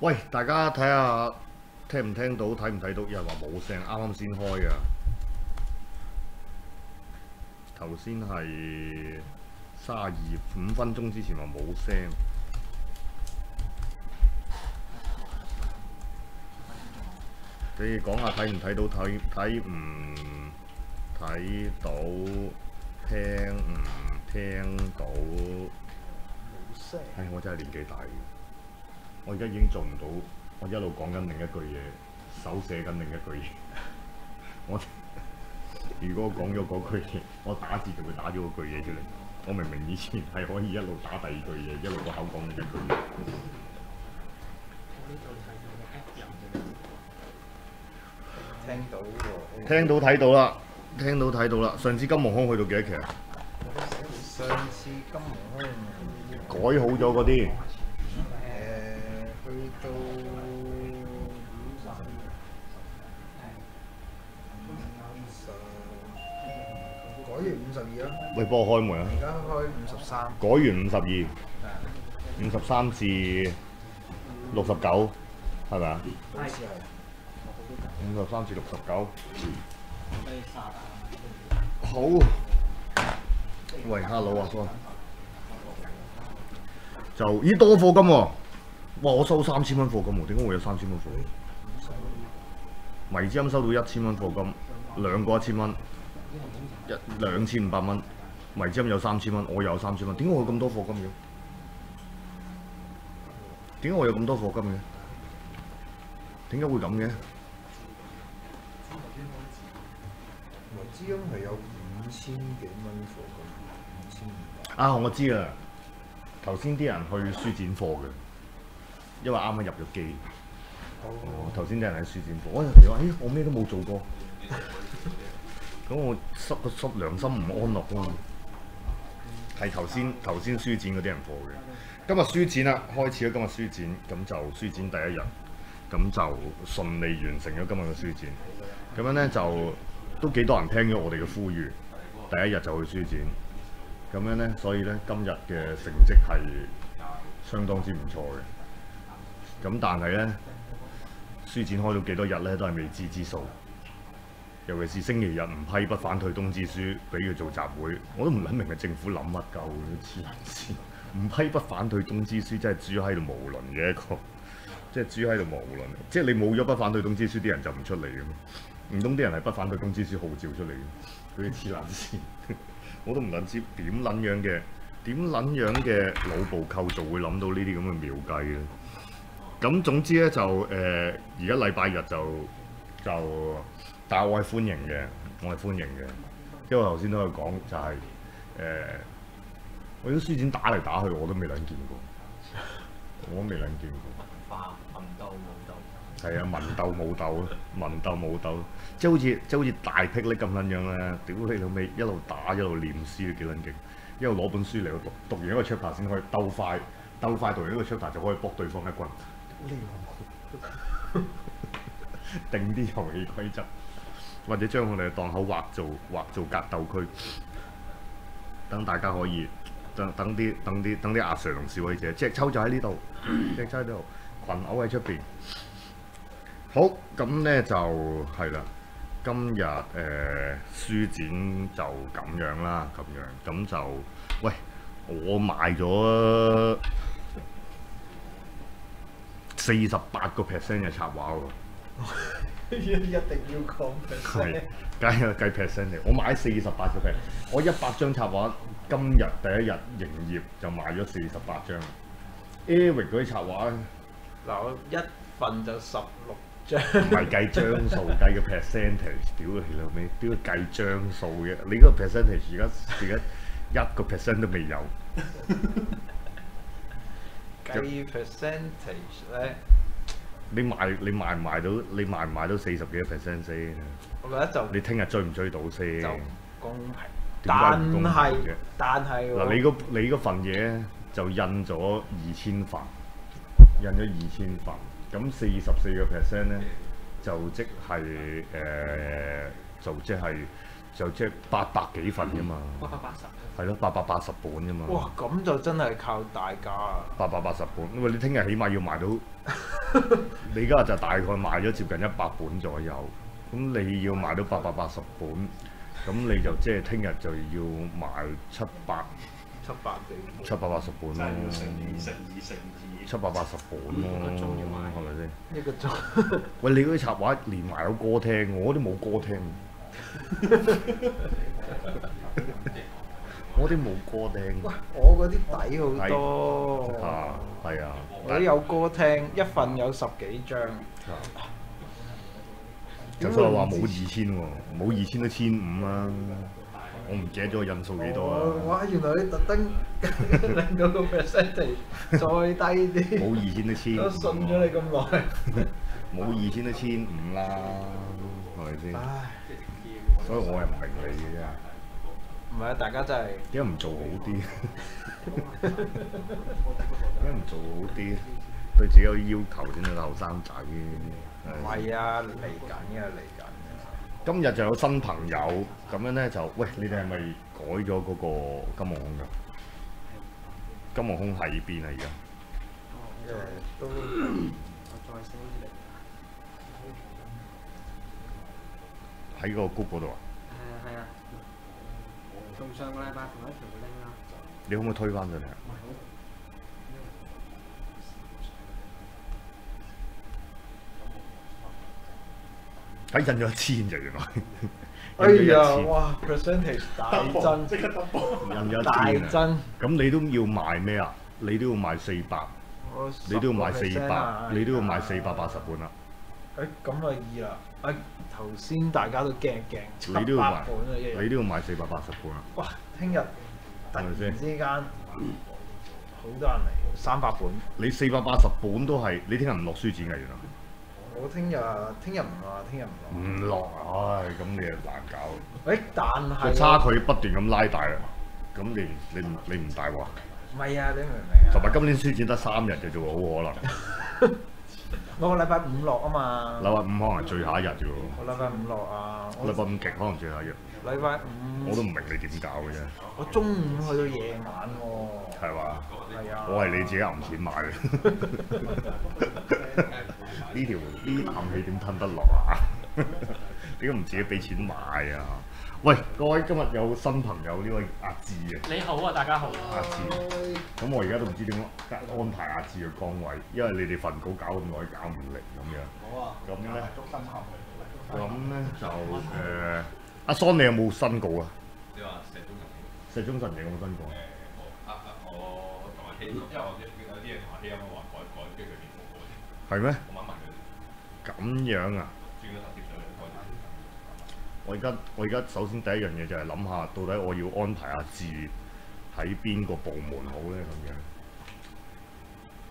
喂，大家睇下聽唔聽到，睇唔睇到？有人話冇聲，啱啱先開嘅。頭先係三十二五分鐘之前話冇聲。你哋講下睇唔睇到？睇睇唔睇到？聽唔聽到？唉，我真係年紀大嘅，我而家已經做唔到，我一路講緊另一句嘢，手寫緊另一句嘢。我如果我講咗嗰句嘢，我打字就會打咗嗰句嘢出嚟。我明明以前係可以一路打第二句嘢，一路個口講另一句嘢。聽到喎，聽到睇到啦，聽到睇到啦。上次金毛空去到幾多期啊？上次金毛空改好咗嗰啲，到改完五十二啦，喂，幫我開門啊！而家開五十三，改完五十二，五十三至六十九，係咪啊？係五十三至六十九。好。喂，hello 啊，哥。就咦多貨金喎、哇！我收三千蚊貨金喎，點解會有三千蚊貨金？迷之音收到一千蚊貨金，兩個一千蚊，一兩千五百蚊。迷之音有三千蚊，我有三千蚊，點解我有咁多貨金嘅？點解我有咁多貨金嘅？點解會咁嘅？迷之音係有五千幾蚊貨金，五千五百。啊，我知啦。頭先啲人去書展貨嘅，因為啱啱入咗機。哦，頭先啲人喺書展貨，我有時話：咦，我咩都冇做過，咁我心個心良心唔安樂咯。係頭先頭先書展嗰啲人播嘅。今日書展啦，開始咗今日書展，咁就書展第一日，咁就順利完成咗今日嘅書展。咁樣咧就都幾多人聽咗我哋嘅呼籲，第一日就去書展。咁樣咧，所以咧今日嘅成績係相當之唔錯嘅。咁但係咧，書展開到幾多日咧，都係未知之數。尤其是星期日唔批不反對通知書，俾佢做集會，我都唔諗明係政府諗乜鳩嘅黐線。唔批不反對通知書，真係豬喺度無論嘅一個，即係豬喺度無論。即係你冇咗不反對通知書，啲人就唔出嚟嘅？唔通啲人係不反對通知書號召出嚟嘅？佢哋黐撚線。我都唔撚知點撚樣嘅點撚樣嘅腦部構造會諗到呢啲咁嘅妙計咧。咁總之咧就誒，而家禮拜日就就，但係我係歡迎嘅，我係歡迎嘅，因為我頭先都有講就係、誒，我啲書展打嚟打去我都未撚見過，我都未撚見過。化文鬥武鬥，係啊，文鬥武鬥。啊，文鬥武鬥，即係好似即係好似大霹靂咁撚樣咧，屌你老味，一路打一路念書幾撚勁，一路攞本書嚟讀，讀完一個 chapter 先可以鬥快，鬥快讀完一個 chapter 就可以搏對方一棍。呢個定啲遊戲規則，或者將我哋嘅檔口劃做劃做格鬥區，等大家可以等等啲等啲等啲阿 Sir 同示威者，隻抽就喺呢度，隻抽喺呢度，群殴喺出邊。好，咁咧就係啦。今日誒、呃、書展就咁樣啦，咁樣咁就喂，我買咗四十八個 percent 嘅插畫喎。一定要講係梗係計 percent 嚟，我買四十八個 percent，我一百張插畫，今日第一日營業就賣咗四十八張。Eric 嗰啲插畫咧，嗱我一份就十六張，唔係計張數，計個 percentage，屌你老味，屌計張數嘅，你嗰個 percentage 而家而家一個 percent 都未有，計 percentage 咧，你賣你賣唔賣到？你賣唔賣到四十幾個 percent 先？我覺得就你聽日追唔追到先？就公平，但係但係嗱，你嗰你嗰份嘢就印咗二千份，印咗二千份，咁四十四個 percent 咧，就即係誒、呃就即係就即係八百幾份啫嘛，八百八十。係咯，八百八十本啫嘛。哇！咁就真係靠大家啊！八百八十本，因為你聽日起碼要賣到，你而家就大概賣咗接近一百本左右，咁你要賣到八百八十本，咁你就即係聽日就要賣七百七百幾。七百八十本咯，乘二乘二乘二，七百八十本咯，一個鐘要賣係咪先？一個鐘。喂，你嗰啲插畫連埋有歌聽，我啲冇歌聽，我啲冇歌聽喂，我嗰啲抵好多。啊，係啊，我都有歌聽，一份有十幾張。就所以話冇二千喎，冇二千都千五啦。我唔記得咗個印數幾多啊！哇！原來你特登 令到個 percentage 再低啲。冇二千都千都信咗你咁耐。冇二千都千五啦，係咪先？唉，所以我係唔明你嘅啫，唔係啊！大家真係點解唔做好啲？點解唔做好啲？對自己有要求先啦，後生仔。唔係啊！嚟緊嘅，嚟緊。今日就有新朋友，咁樣咧就喂，你哋係咪改咗嗰個金黃空㗎？金黃空喺邊啊？而家誒都 我再寫啲喺個谷嗰度啊？係啊係啊，從上個禮拜同一條 link 啦。你可唔可以推翻上嚟啊？喺印咗一千就原來。哎呀！印咗千哇！percentage 大增，即刻 double，印咗大一千啊！增。咁你都要賣咩啊？你都要賣四百，你都要賣四百啊，你都要賣四百八十本啦。誒咁啊二啦！誒頭先大家都驚驚，七百你都要賣本啊。你都要賣四百八十本啊！哇！聽日突然之間好多人嚟，三百本。你四百八十本都係，你聽日唔落書展㗎原來。我聽日聽日唔落，聽日唔落。唔落，唉，咁你又難搞。誒，但係個差距不斷咁拉大啦，咁你唔你唔你唔大鑊？唔係啊！你明唔明啊？同埋今年書展得三日嘅啫喎，好可能。我個禮拜五落啊嘛。禮拜五可能係最後一日啫喎，我禮拜五落啊！我禮拜五極可能最後一日，禮拜五我都唔明你點搞嘅啫，我中午去到夜晚喎。係嘛？係啊。我係你自己揞錢買嘅，呢條呢啖氣點吞得落啊？點解唔自己俾錢買啊？喂，各位今日有新朋友呢位阿志啊！你好啊，大家好。阿志，咁我而家都唔知點安排阿志嘅崗位，因為你哋份稿搞咁耐搞唔嚟咁樣。好啊，咁咧。咁咧就誒，阿 Son 你有冇新稿啊？你話石中神石中神你有冇新稿誒？，我啊啊我同阿希，因為我有有啲嘢同阿希啱啱話改改，跟住佢變報告先。係咩？我問一問佢，咁樣啊？我而家我而家首先第一樣嘢就係諗下，到底我要安排阿志喺邊個部門好咧咁樣。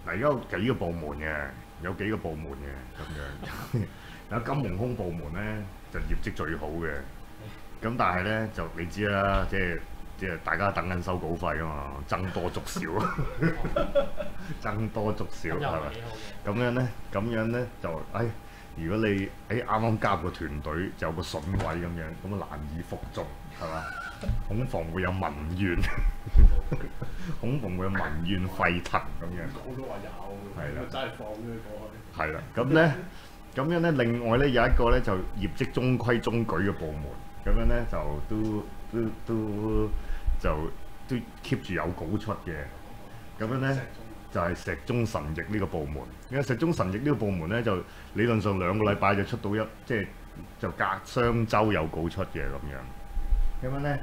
嗱，而家有幾個部門嘅，有幾個部門嘅咁樣。有金融空部門咧就業績最好嘅，咁但係咧就你知啦，即係即係大家等緊收稿費啊嘛，增多逐少，增多逐少係咪？咁樣咧，咁樣咧就，誒，如果你誒啱啱加入個團隊，就有個筍位咁樣，咁啊難以服眾，係嘛？恐防會有民怨，恐防會有民怨沸騰咁樣。我都話有，係啦真係放咗佢過去。係啦，咁咧，咁樣咧，另外咧有一個咧就業績中規中矩嘅部門，咁樣咧就都都都就都 keep 住有稿出嘅，咁樣咧就係石中神翼呢個部門。因為石中神翼呢個部門咧就理論上兩個禮拜就出到一，即係就隔雙週有稿出嘅咁樣。咁樣咧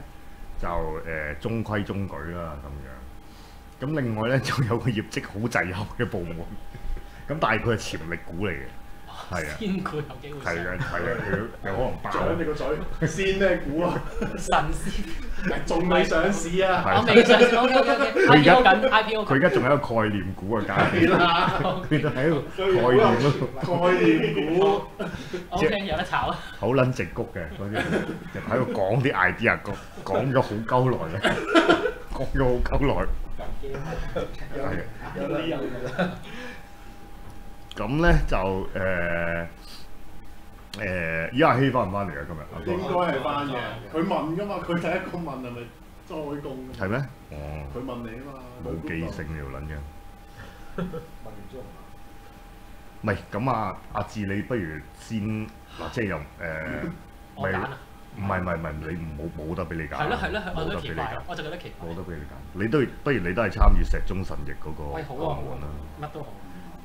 就誒、呃中規中矩啦咁樣。咁另外咧就有個業績好滯後嘅部門。咁但係佢係潛力股嚟嘅，係啊，先佢有機會係嘅，係嘅，佢有可能爆。掌你個嘴，先咩股啊？神仙，仲未上市啊？我未上市，OK OK OK。佢而家 IPO 緊，IPO。佢而家仲有一個概念股嘅階係段，啦，佢都喺度概念嗰度，概念股。OK，有得炒啊！好撚直谷嘅嗰啲，就喺度講啲 idea，講講咗好鳩耐嘅，講咗好鳩耐，係啊。有理由㗎。咁咧就誒、誒，依家阿希翻唔翻嚟啊？今日阿應哥該係翻嘅。佢問噶嘛，佢第一個問係咪災工？係咩？哦，佢問你啊嘛。冇記性條撚嘅。問完之後唔係咁啊，阿志你不如先嗱，即係又誒，咪 我揀啊！唔係唔係唔係，你唔好冇得俾你揀。係咯係咯，我冇得俾你揀覺得奇怪，，我就覺得奇怪。冇得俾你揀。你都不如你都係參與石中神翼嗰個喂，好啊，好啊個案啦。乜都好。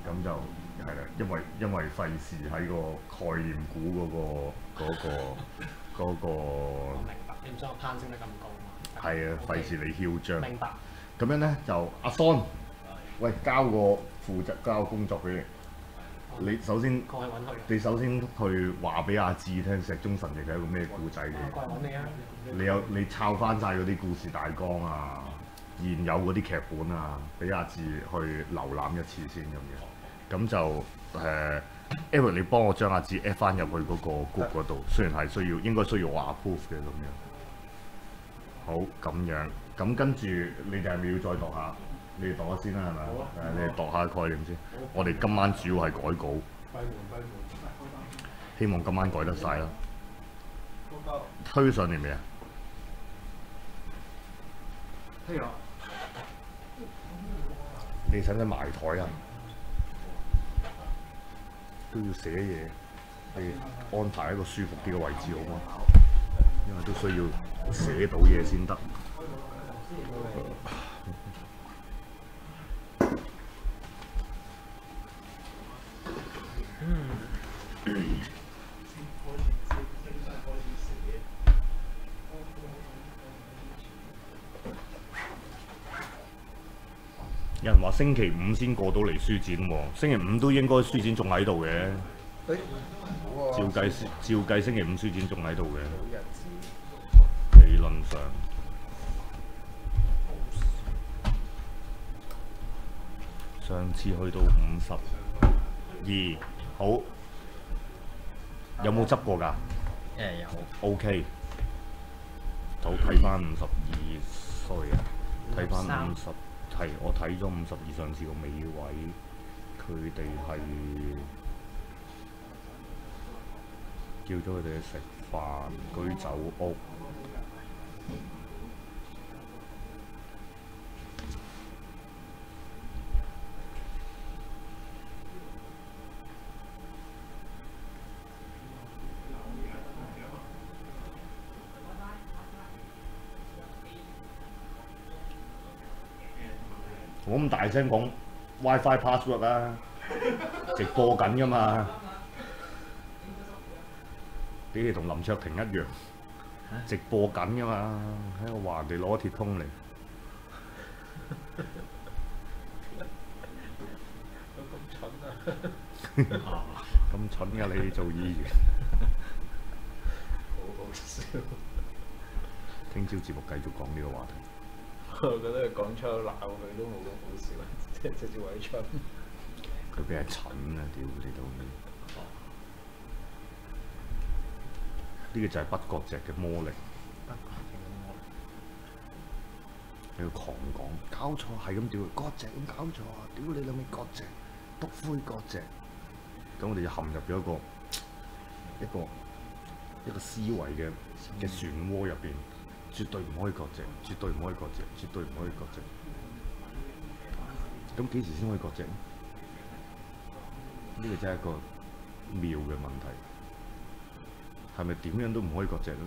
咁就係啦，因為因為費事喺個概念股嗰、個 嗰、個嗰、個我明白，你唔想我攀升得咁高嘛？係啊費事你囂張。明白。咁樣咧就阿 Son，喂交個負責交個工作俾你。你首先過去揾佢。你首先去話俾阿志聽石中神翼係一個咩故仔我過嘅？嚟揾你啊！你有你抄翻晒嗰啲故事大綱啊，現有嗰啲劇本啊，俾阿志去瀏覽一次先咁樣。咁就誒，Eric，你幫我將阿志 add 翻入去嗰個 group 嗰度，雖然係需要應該需要我 approve 嘅咁樣。好咁樣，咁跟住你哋係咪要再讀下？你哋讀下先啦，係咪？誒，你哋讀下概念先。我哋今晚主要係改稿。希望今晚改得晒啦。推上嚟未啊？推咗。你使唔使埋台啊？都要寫嘢，你安排一個舒服啲嘅位置好嗎？因為都需要寫到嘢先得。有人話星期五先過到嚟書展喎，星期五都應該書展仲喺度嘅，照計照計星期五書展仲喺度嘅。理論上。上次去到五十二，好，有冇執過㗎誒有。？OK，就睇翻五十二歲啊，睇翻五十，係我睇咗五十二上次個尾位，佢哋係叫咗佢哋去食飯，居酒屋。我咁大聲講 WiFi password 啦，直播緊噶嘛，啲嘢同林卓廷一樣，直播緊噶嘛，喺度話人哋攞鐵通嚟，咁蠢啊！咁蠢噶你做議員，好好笑，聽朝節目繼續講呢個話題。我覺得佢講粗口鬧佢都冇咁好笑，即係直接委春。佢俾人蠢啊！屌你老味！呢個就係不割席嘅魔力。你要狂講，搞錯係咁屌，割席咁搞錯啊！屌你老味割席，篤灰割席。咁我哋就陷入咗一個一個一個思維嘅嘅漩渦入邊，絕對唔可以割席，絕對唔可以割席，絕對唔可以割席。咁幾時先可以割席呢？呢個真係一個妙嘅問題，係咪點樣都唔可以割席咧？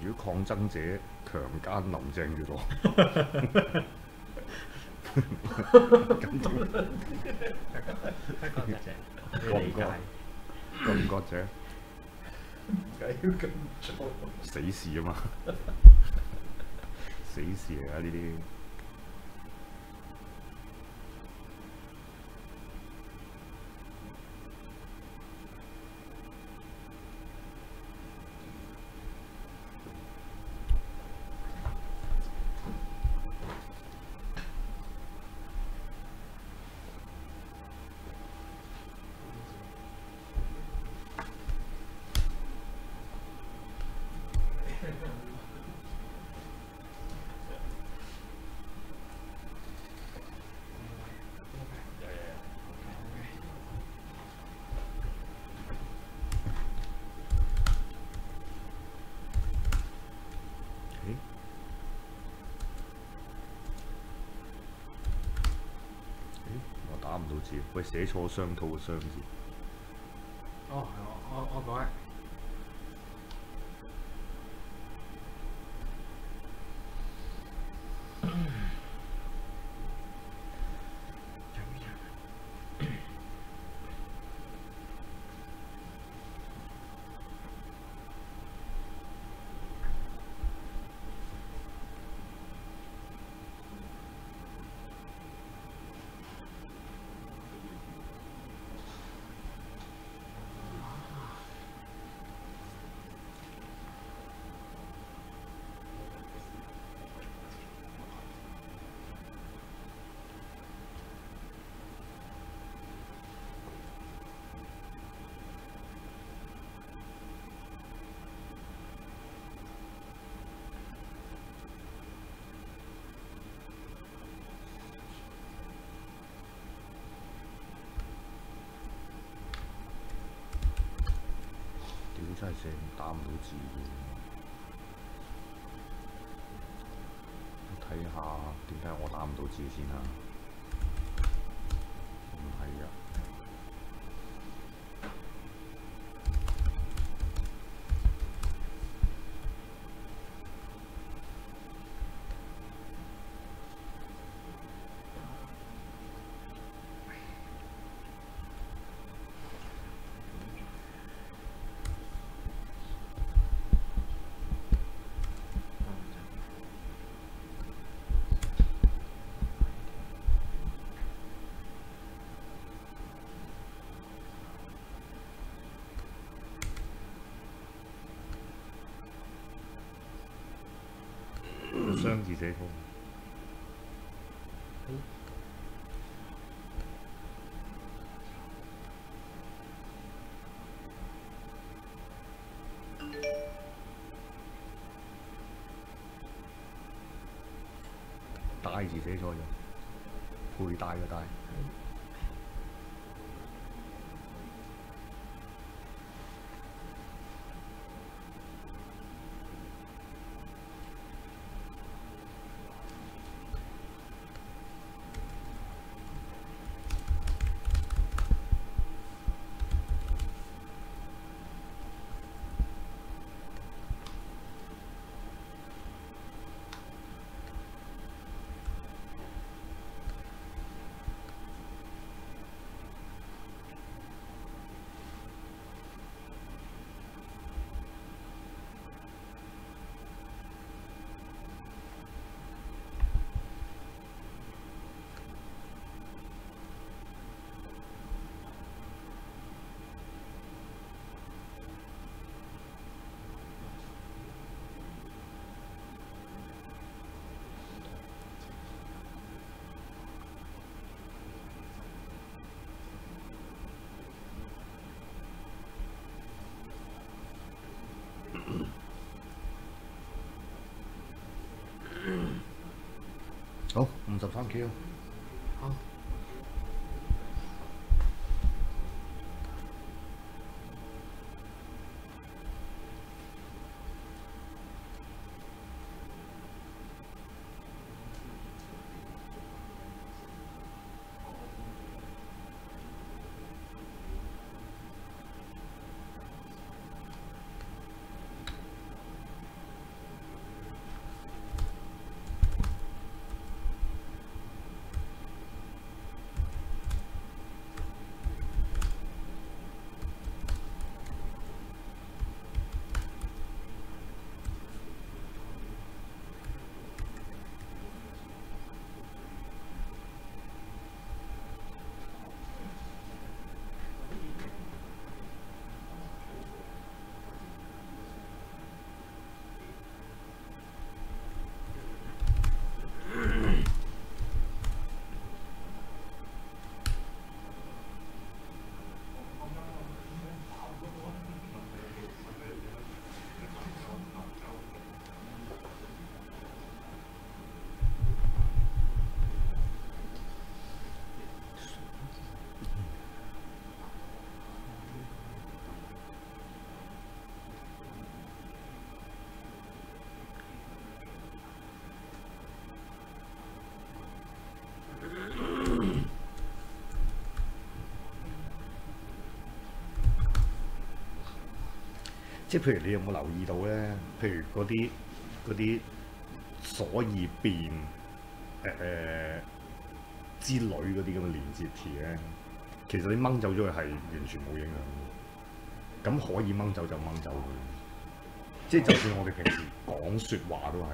如果抗爭者強姦林鄭月娥，咁點割唔割？割唔割席？點解要咁做？死事啊嘛！死事嚟啊！呢啲喂寫錯雙套嘅雙字，哦，係我我我改。屌真係成打唔到字嘅。睇下點解我打唔到字先啊？唔係啊，雙字寫錯。大字寫錯咗，佩戴嘅大。好，五十三 Q。即係譬如你有冇留意到咧？譬如嗰啲嗰啲所以變誒誒、之類嗰啲咁嘅連接詞咧，其實你掹走咗佢係完全冇影響嘅。咁可以掹走就掹走佢。即係就算我哋平時講説話都係，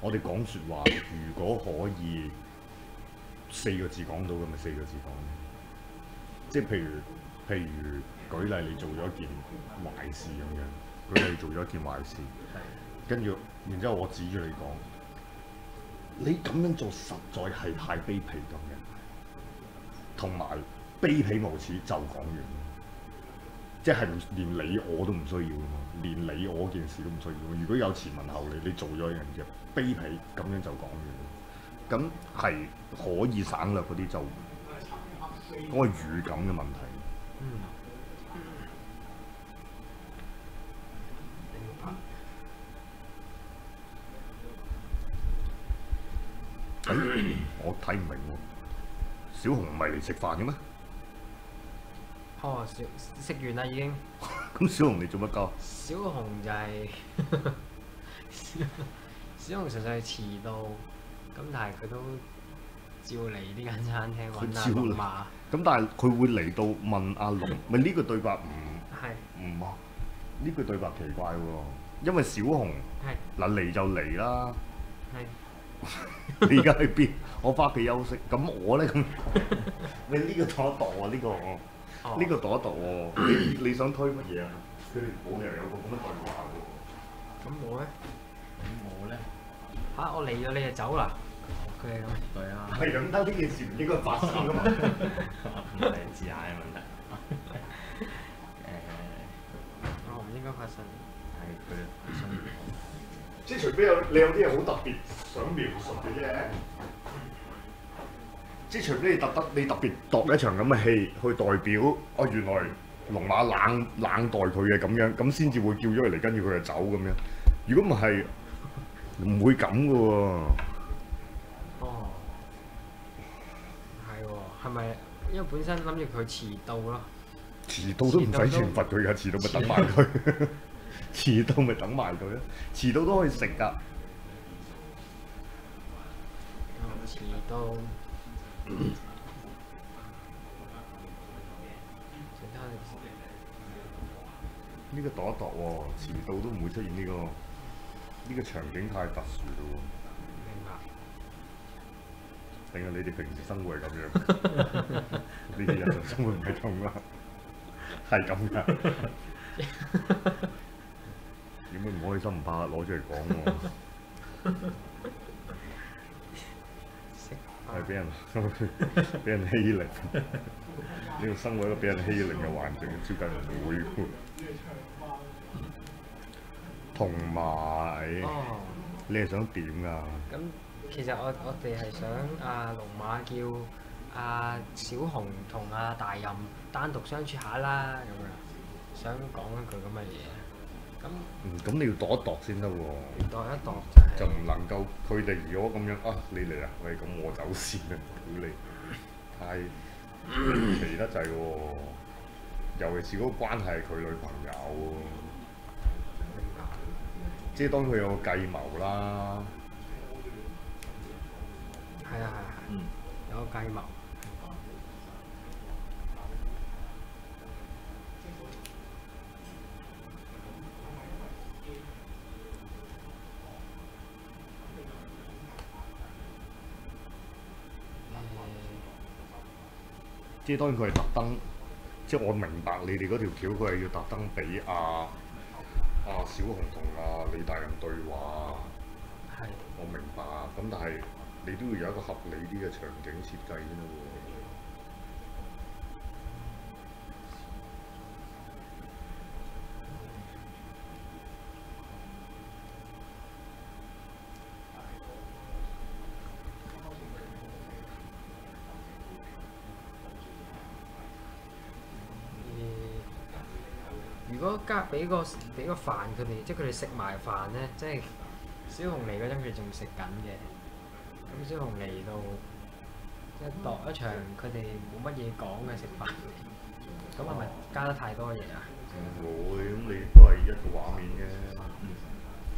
我哋講説話如果可以四個字講到咁，咪四個字講。即係譬如譬如舉例，你做咗一件壞事咁樣，舉例你做咗一件壞事，跟住然之後我指住你講，你咁樣做實在係太卑鄙咁嘅，同埋卑鄙無恥就講完，即係唔連你我都唔需要㗎嘛，連你我件事都唔需要。如果有前文後理，你做咗一樣嘢卑鄙，咁樣就講完，咁係可以省略嗰啲就嗰個語感嘅問題。嗯。咁我睇唔明喎，小紅唔係嚟食飯嘅咩？哦，食食完啦已經。咁小紅你做乜鳩？小紅就係、小紅純粹係遲到，咁但係佢都照嚟呢間餐廳揾阿馬，咁但係佢會嚟到問阿龍，咪呢個對白唔係唔啊？呢句對白奇怪喎，因為小紅係嗱嚟就嚟啦，係 你而家去邊？我翻屋企休息。咁我咧咁，你呢個度一度啊？呢、個哦呢、個度一度喎。你你想推乜嘢啊？佢哋冇理由有個咁嘅對話喎。咁我咧咁我咧嚇、我嚟咗你就走啦，佢係咁。對啊，係咁得呢件事唔應該發生噶嘛？唔係字眼嘅問題。誒我唔應該發生。係佢即係除非有你有啲嘢好特別想描述嘅啫。即係除非你特登你特別度一場咁嘅戲，去代表哦原來龍馬冷冷待佢嘅咁樣，咁先至會叫咗佢嚟，跟住佢就走咁樣。如果唔係，唔會咁嘅喎。哦，係喎，係咪因為本身諗住佢遲到咯？遲到都唔使懲罰佢㗎，遲到咪等埋佢。遲到咪等埋佢咯，遲到都可以食㗎。哦遲到。呢個度一度喎，遲到都唔會出現呢、個呢、個場景太特殊咯明白。喎，定係你哋平時生活係咁樣？你哋日常生活唔係咁啦，係咁㗎。點解唔開心唔怕攞出嚟講喎？係俾人 俾人欺凌，呢個生活喺一個俾人欺凌嘅環境，照計唔會喎。同埋哦，你係想點㗎？咁其實我我哋係想阿龍馬叫阿小紅同阿大任單獨相處下啦，咁樣想講一句咁嘅嘢。咁嗯，咁你要度一度先得喎。度一度就係、就唔能夠佢哋如果咁樣啊，你嚟啊，喂，咁我走先啊，屌你，太 離奇得滯喎！尤其是嗰個關係係佢女朋友，即係當佢有個計謀啦，係啊係啊有個計謀。即係當然佢係特登，即係我明白你哋嗰條橋，佢係要特登俾阿阿小紅同阿李大人對話，係我明白，咁但係你都要有一個合理啲嘅場景設計先得喎。誒如果加俾個俾個飯佢哋，即係佢哋食埋飯咧，即係小紅嚟嗰陣佢哋仲食緊嘅。咁小紅嚟到，即係度一場佢哋冇乜嘢講嘅食飯，咁係咪加得太多嘢啊？唔會，咁你都係一個畫面啫。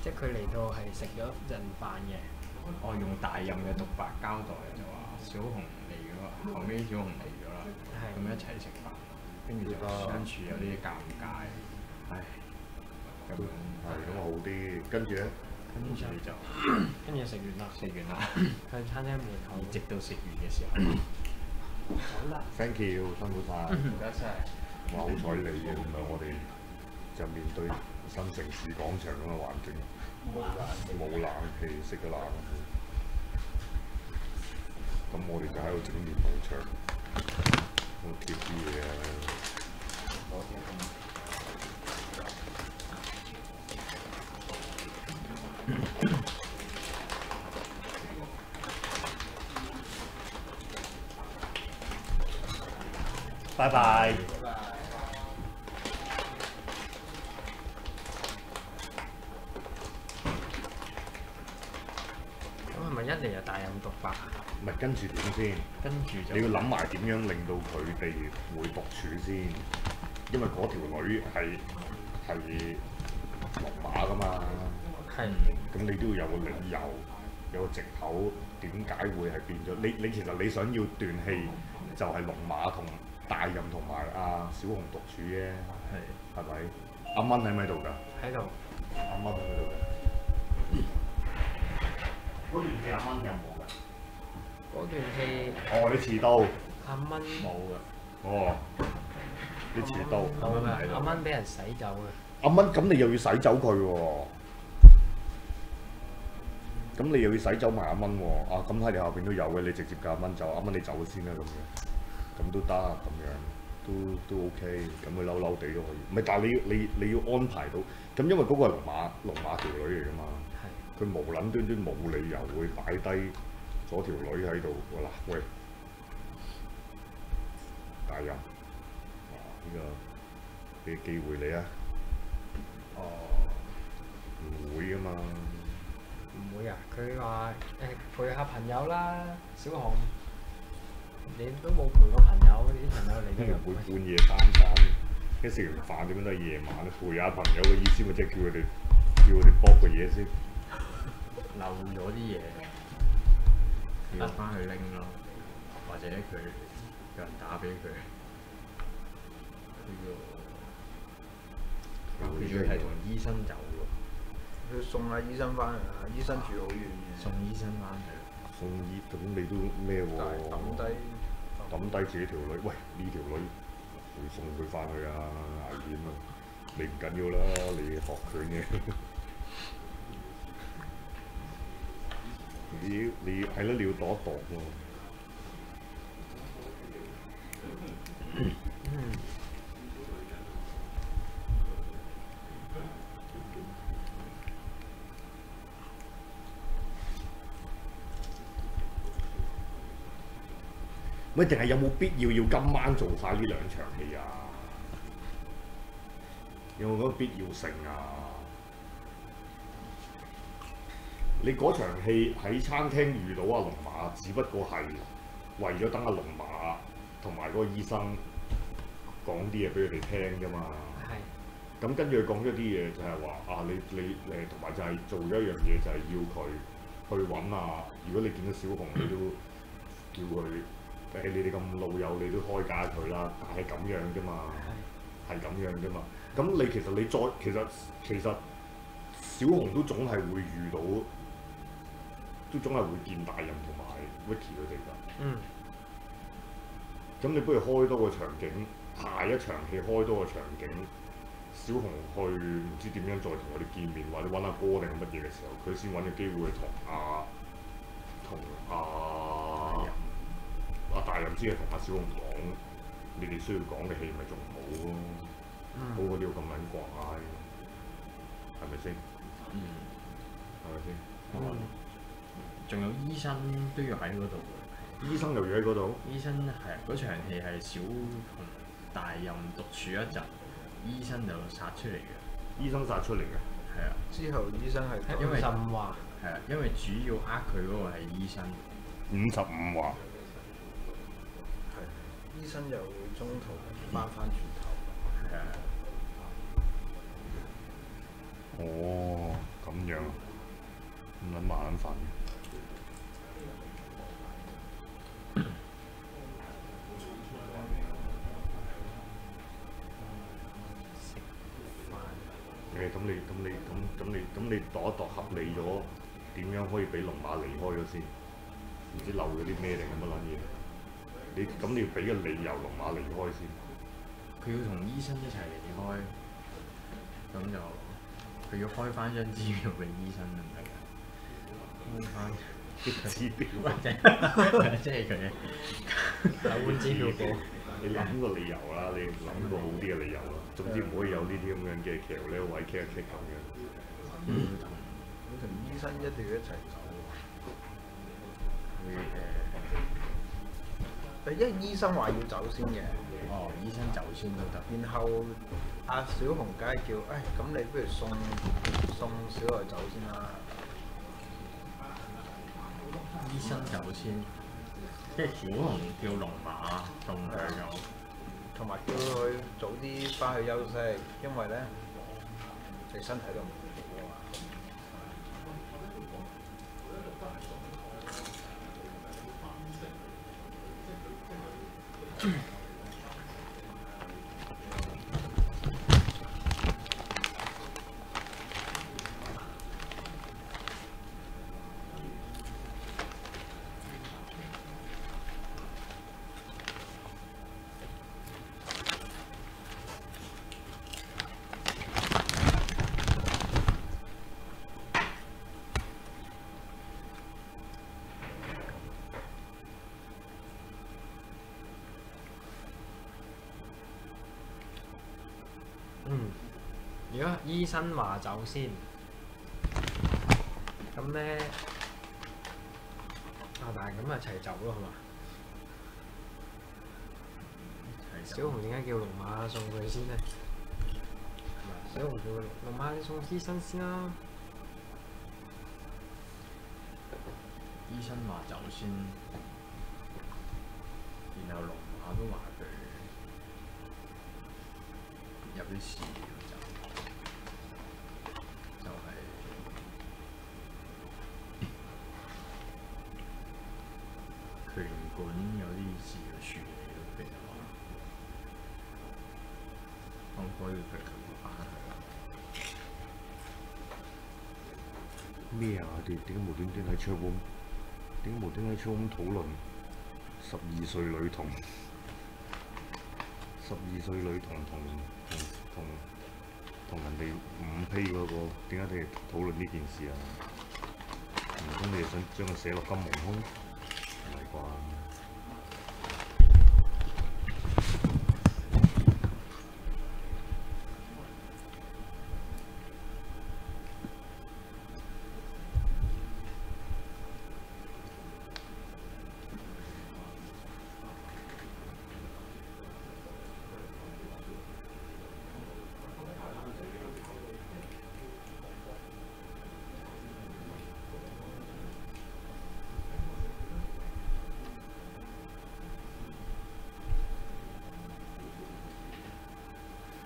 即係佢嚟到係食咗陣飯嘅，我用大任嘅獨白交代就話小紅嚟咗啦，後尾小紅嚟咗啦，係咁一齊食飯，跟住就相處有啲尷尬，唉，咁樣係咁啊好啲，跟住咧，跟住就 跟住食完啦，食完啦，向餐廳門口直到食完嘅時候，好啦，thank you，辛苦晒。唔該晒。哇！好彩你嘅，唔係我哋就面對新城市廣場咁嘅環境，冇冷氣，熄咗冷氣。咁我哋就喺度整面幕牆，我貼啲嘢啊。拜拜。咁係咪一嚟就大任獨白啊？唔係跟住點先？跟住就你要諗埋點樣令到佢哋會獨處先，因為嗰條女係係龍馬噶嘛，係咁你都要有個理由，有個藉口，點解會係變咗？你你其實你想要斷氣就係龍馬同大任同埋阿小紅獨處啫，係。係咪？阿蚊喺咪度㗎？喺度，阿蚊喺咪度㗎？嗰段戲阿蚊有冇㗎？嗰段戲哦，你遲到，阿蚊。冇嘅，哦，你遲到。冇蚊喺度，阿蚊俾人洗走嘅，阿蚊，咁你又要洗走佢喎、咁你又要洗走埋阿蚊喎、啊，咁喺你後邊都有嘅，你直接叫阿蚊走，阿蚊你走先啦咁樣，咁都得咁樣，都都 OK，咁佢嬲嬲地都可以。唔係，但係你要你你要安排到，咁因為嗰個係龍馬龍馬條女嚟㗎嘛，係佢無撚端端冇理由會擺低咗條女喺度嗱，喂，大人，哇呢、個俾機會你啊！哦，唔會啊嘛，唔會啊！佢話誒陪下朋友啦，小紅，你都冇陪過朋友，啲朋友嚟跟都住會半夜三更，一食完飯點樣都係夜晚，陪下朋友嘅意思咪即係叫佢哋叫佢哋搏個嘢先。漏咗啲嘢，要翻去拎咯，或者佢有人打俾佢，佢要佢要係同醫生走喎，要送下醫生翻嚟啊！醫生住好遠嘅，送醫生翻去。送醫咁你都咩喎？抌低抌低自己條女，喂呢條女會送佢翻去啊，危險啊！你唔緊要啦，你學佢嘅。你你係咯，你要躲一躲喎。喂，定係有冇必要要今晚做晒呢兩場戲啊？有冇嗰個必要性啊？你嗰場戲喺餐廳遇到阿龍馬，只不過係為咗等阿龍馬同埋嗰個醫生講啲嘢俾佢哋聽啫嘛。係咁跟住佢講咗啲嘢，就係話啊，你你誒同埋就係做咗一樣嘢，就係要佢去揾啊。如果你見到小紅，你都叫佢誒、你哋咁老友，你都開解佢啦。但係咁樣啫嘛，係咁樣啫嘛。咁你其實你再其實其實小紅都總係會遇到，都總係會見大人同埋 Vicky 佢哋㗎。嗯咁你不如開多個場景，下一場戲開多個場景，小紅去唔知點樣再同我哋見面，或者揾阿哥定係乜嘢嘅時候，佢先揾個機會同阿同阿阿大任先係同阿小紅講，你哋需要講嘅戲咪仲好咯，好嗯過呢個咁撚怪，係咪先？嗯，係咪先？嗯仲有醫生都要喺嗰度嘅。醫生又要喺嗰度，醫生係嗰場戲係小同大任獨處一陣，醫生就殺出嚟嘅。醫生殺出嚟嘅。係啊，之後醫生係因為五話係啊，因為主要呃佢嗰個係醫生。五十五話，係醫生又會中途翻返轉頭，係啊，哦，咁樣咁撚麻煩。誒，咁你咁你咁咁你咁你度一度合理咗，點樣可以俾龍馬離開咗先？唔知漏咗啲咩定係乜撚嘢？你咁你要俾個理由龍馬離開先。佢要同醫生一齊離開，咁就佢要開翻張支票俾醫生就唔得㗎。開翻啲指標，或者 即係佢有換支票簿。你諗個理由啦，你諗個好啲嘅理由啦。總之唔可以有呢啲咁樣嘅橋呢位 kick 一 kick 咁樣。要同醫生一定要一齊走佢喎。因為醫生話要走先嘅，哦醫生走先都得。然後阿小紅梗係叫，誒咁你不如送送小愛走先啦。醫生走先，即係小紅叫龍馬送佢走。同埋叫佢早啲翻去休息，因為咧你身體都唔好啊。嗯，如果醫生話走先，咁咧啊，但係咁啊一齊走咯，係嘛？小紅點解叫龍馬送佢先咧？係嘛小紅叫佢龍馬你送醫生先啦。醫生話走先，然後龍馬都話佢有啲事要走，就係、拳館有啲事要處理咯，譬如話，可唔可以佢翻去？咩啊？點點解無端端喺 chat room？點解無端端喺 chat room 討論十二歲女童？十二歲女童同同同同人哋五批嗰個，點解你哋討論呢件事啊？唔通你哋想將佢寫落金蒙空？唔係啩？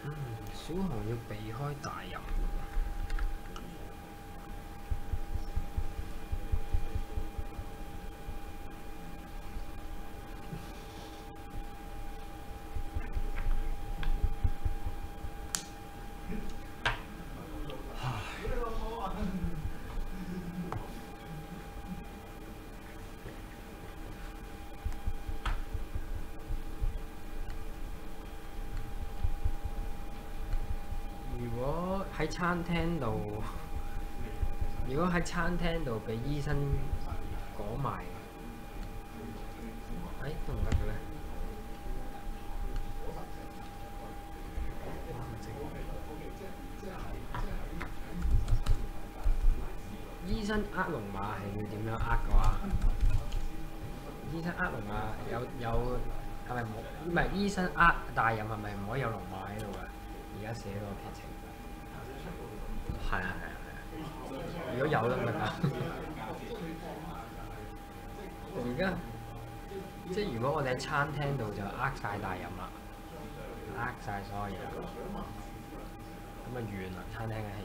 嗯，小紅要避開大人喎。如果喺餐廳度，如果喺餐廳度俾醫生講埋，誒得唔得嘅咧？醫生呃龍馬係要點樣呃嘅話？醫生呃龍馬有有係咪冇？唔係醫生呃大人係咪唔可以有龍馬喺度㗎？而家寫嗰個劇情。係啊係啊係啊！如果有得咪得。而家即係如果我哋喺餐廳度就呃晒大飲啦，呃晒所有嘢啦，咁啊完啦餐廳嘅戲。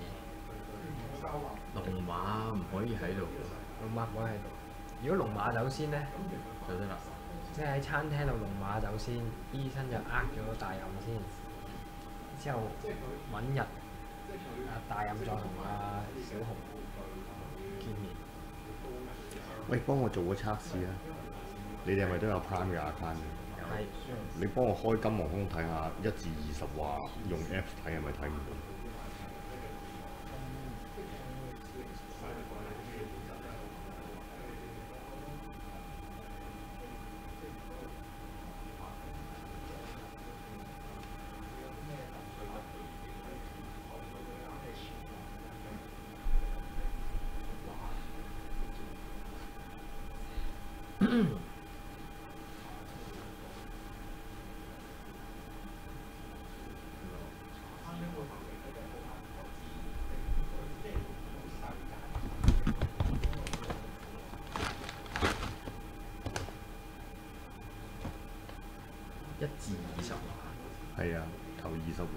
龍馬唔可以喺度龍馬唔可以喺度。如果龍馬走先咧，就得啦。即係喺餐廳度龍馬走先，醫生就呃咗大飲先，之後揾日啊大任再同阿小紅見面。喂，幫我做個測試啊！你哋係咪都有 Prime 嘅 account 嘅？係你幫我開金黃空睇下，一至二十話用 Apps 睇係咪睇唔到？一至二十話，係啊，頭二十回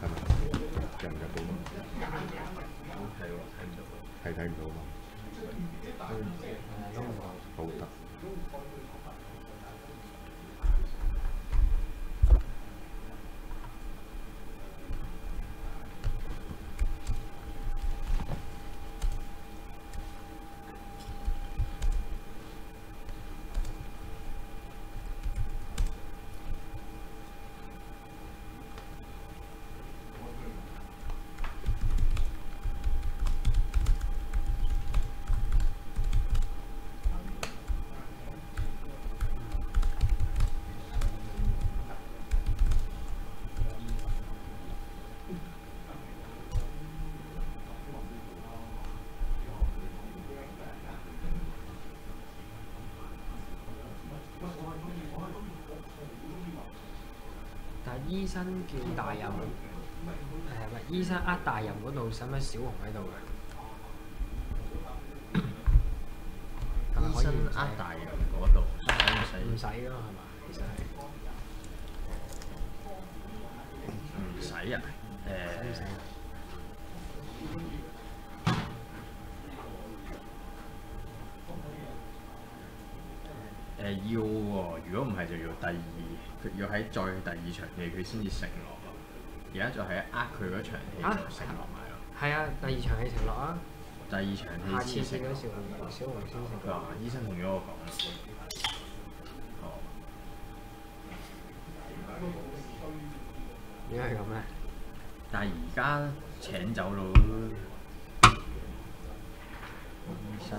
係咪？入唔入到？係喎，睇唔到。係睇唔到嘛？誒都唔講。好得。但係醫生叫大任，誒咪醫生呃大任嗰度使唔使小紅喺度嘅？醫生呃大任嗰度，使唔使？唔使㗎嘛係嘛？其實係唔使啊？誒。誒要喎，如果唔係就要第二，佢要喺再第二場戲佢先至承諾咯。而家就係呃佢嗰場戲承諾埋咯。係啊，第二場戲承諾啊，第二場下次戲先承諾。見到小紅小紅先承諾。佢話醫生同咗我講。哦，點解係咁咧？但係而家請走佬醫生，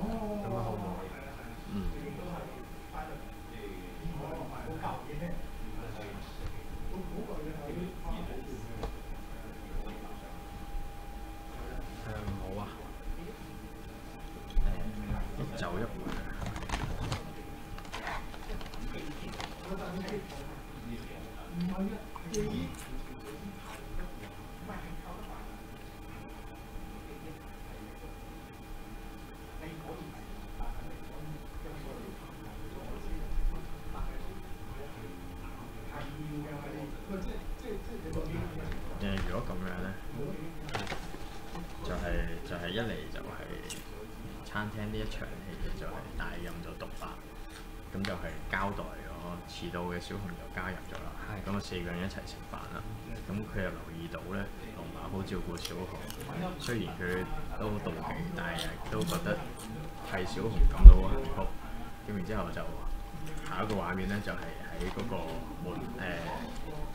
咁啊好唔好？嗯。遲到嘅小紅就加入咗啦。係咁啊四個人一齊食飯啦。咁佢又留意到咧，龍馬好照顧小紅，雖然佢都好妒忌，但係都覺得替小紅感到好幸福。咁然之後就下一個畫面咧，就係喺嗰個門誒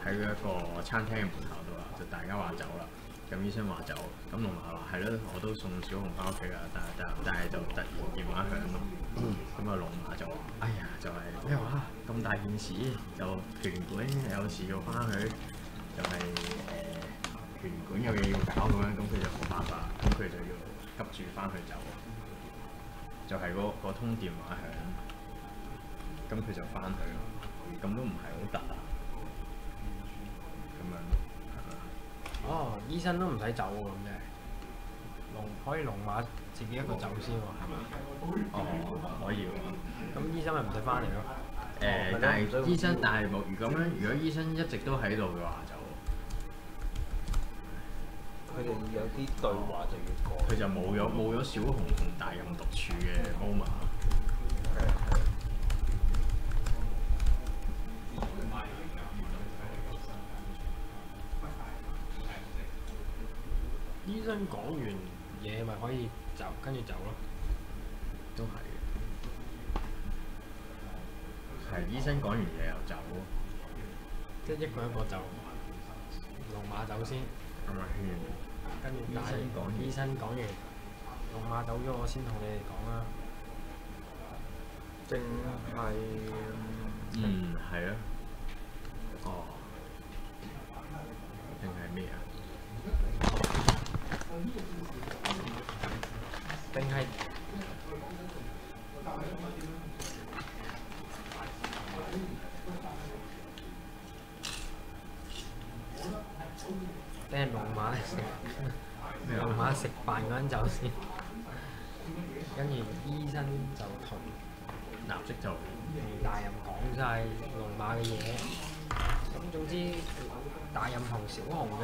喺嗰一個餐廳嘅門口度啦，就大家話走啦。咁醫生話走，咁龍馬話係咯，我都送小紅翻屋企㗎，但係但但係就突然電話響咯。咁啊龍馬就話：哎呀，就係咩話？咁大件事，就拳館有事要翻去，就係、誒、拳館有嘢要搞咁樣，咁佢就冇辦法，咁佢就要急住翻去走，就係、嗰個通電話響，咁佢就翻去咯，咁都唔係好突啊，咁樣係咪啊？哦，醫生都唔使走喎，咁即係龍可以龍馬自己一個走先喎，係嘛？哦，可以喎。咁醫生咪唔使翻嚟咯。誒、但係醫生，但係冇如咁樣，如果醫生一直都喺度嘅話，就佢哋有啲對話就要講。佢就冇咗冇咗小紅同大任獨處嘅 moment。生講完嘢咪可以走，跟住走咯。都係嘅。係醫生講完嘢又走，即係一個一個走龍馬走先，咁啊圈。跟住醫生講完醫生講完，龍馬走咗，我先同你哋講啦。正係嗯，係啊。哦。定係咩啊？定係定係龍馬食龍馬食飯嗰陣走先，跟住醫生就同立即就大人講晒龍馬嘅嘢。咁總之，大人同小紅嘅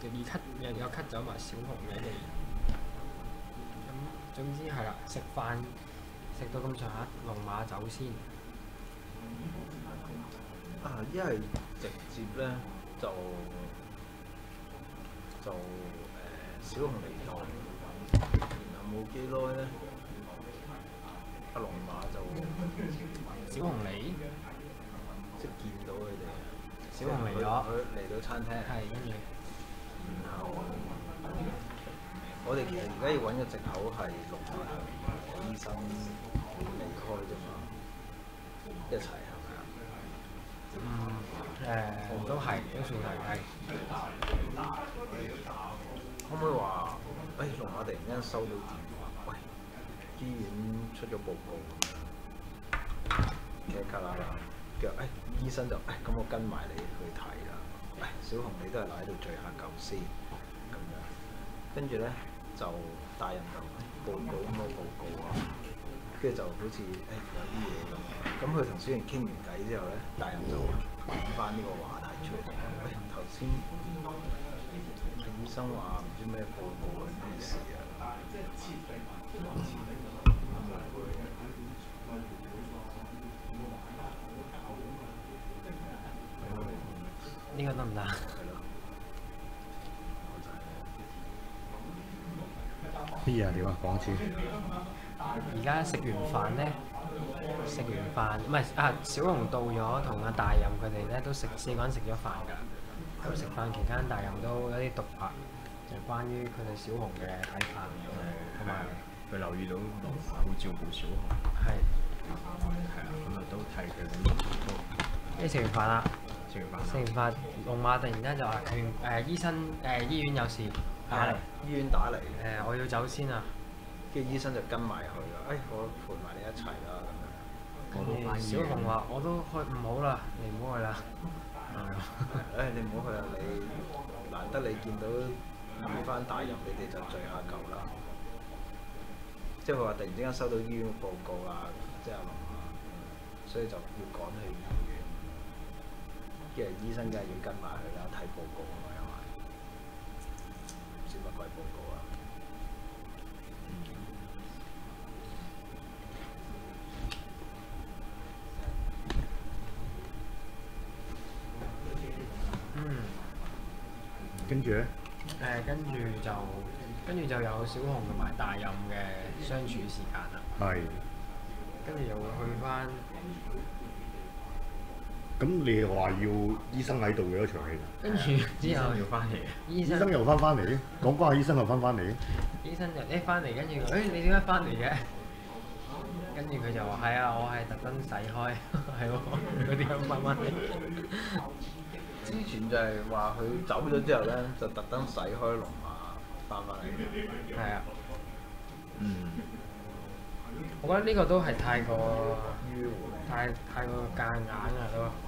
就二 cut 又咳走埋小紅嘅戲。咁總之係啦，食飯食到咁上下，龍馬走先。啊，一係直接咧就就誒、小紅嚟咗，然後冇幾耐咧，阿龍馬就小紅嚟，即係見到佢哋，小紅嚟咗佢嚟到餐廳，係跟住我哋其實而家要揾嘅藉口係龍馬同醫生離開啫嘛，一齊係咪啊？嗯誒、都係都算係係。可唔可以話，誒、龍馬突然間收到電話，喂，醫院出咗報告咁樣，嘅卡啦啦，叫誒、醫生就誒咁、我跟埋你去睇啦，誒小紅你都係留喺度聚下舊先，咁樣，跟住咧就大人就報告咁嘅報告啊，跟住就好似誒、有啲嘢咁，咁佢同小瑩傾完偈之後咧，大人就揾翻呢個話題出嚟，喂頭先。醫生話唔知咩報告係咩事啊？呢個得唔得？係咯，我就係乜嘢啊？點啊？講一次。而家食完飯咧，食完飯唔係啊，小紅到咗，同阿大任佢哋咧都食四個人食咗飯㗎。咁食飯期間，大任都有啲獨白，就係關於佢哋小紅嘅睇法，同埋佢留意到龍馬好照顧小紅，係係啊，咁啊都睇佢咁樣都跟住食完飯啦，食完飯食完飯，龍馬突然間就話拳誒醫生誒、醫院有事打嚟，誒、醫院打嚟，我要走先啊！跟住醫生就跟埋去啦。誒、我陪埋你一齊啦咁樣。小紅話：我都去唔好啦，你唔好去啦。誒、你唔好去啦，你難得你見到遇翻大人，你哋就聚下舊啦。即係佢話突然之間收到醫院嘅報告啦，即係阿龍馬，所以就要趕去醫院。跟住醫生梗係要跟埋去啦，睇報告啊嘛，因為唔知乜鬼報告啊。嗯，跟住咧，誒跟住就跟住就有小紅同埋大任嘅相處時間啦，係。跟住又會去翻咁你話要醫生喺度嘅嗰場戲，跟住之後要翻嚟，醫生醫生又翻翻嚟，講講下醫生又翻翻嚟，醫生就一翻嚟，跟住佢誒你點解翻嚟嘅？跟住佢就話係啊，我係特登洗開，係喎，嗰啲咁慢慢嚟。之前就係話佢走咗之後咧，就特登洗開龍馬翻翻嚟。係啊，嗯，我覺得呢個都係太過迂迴，太太過夾硬啊都。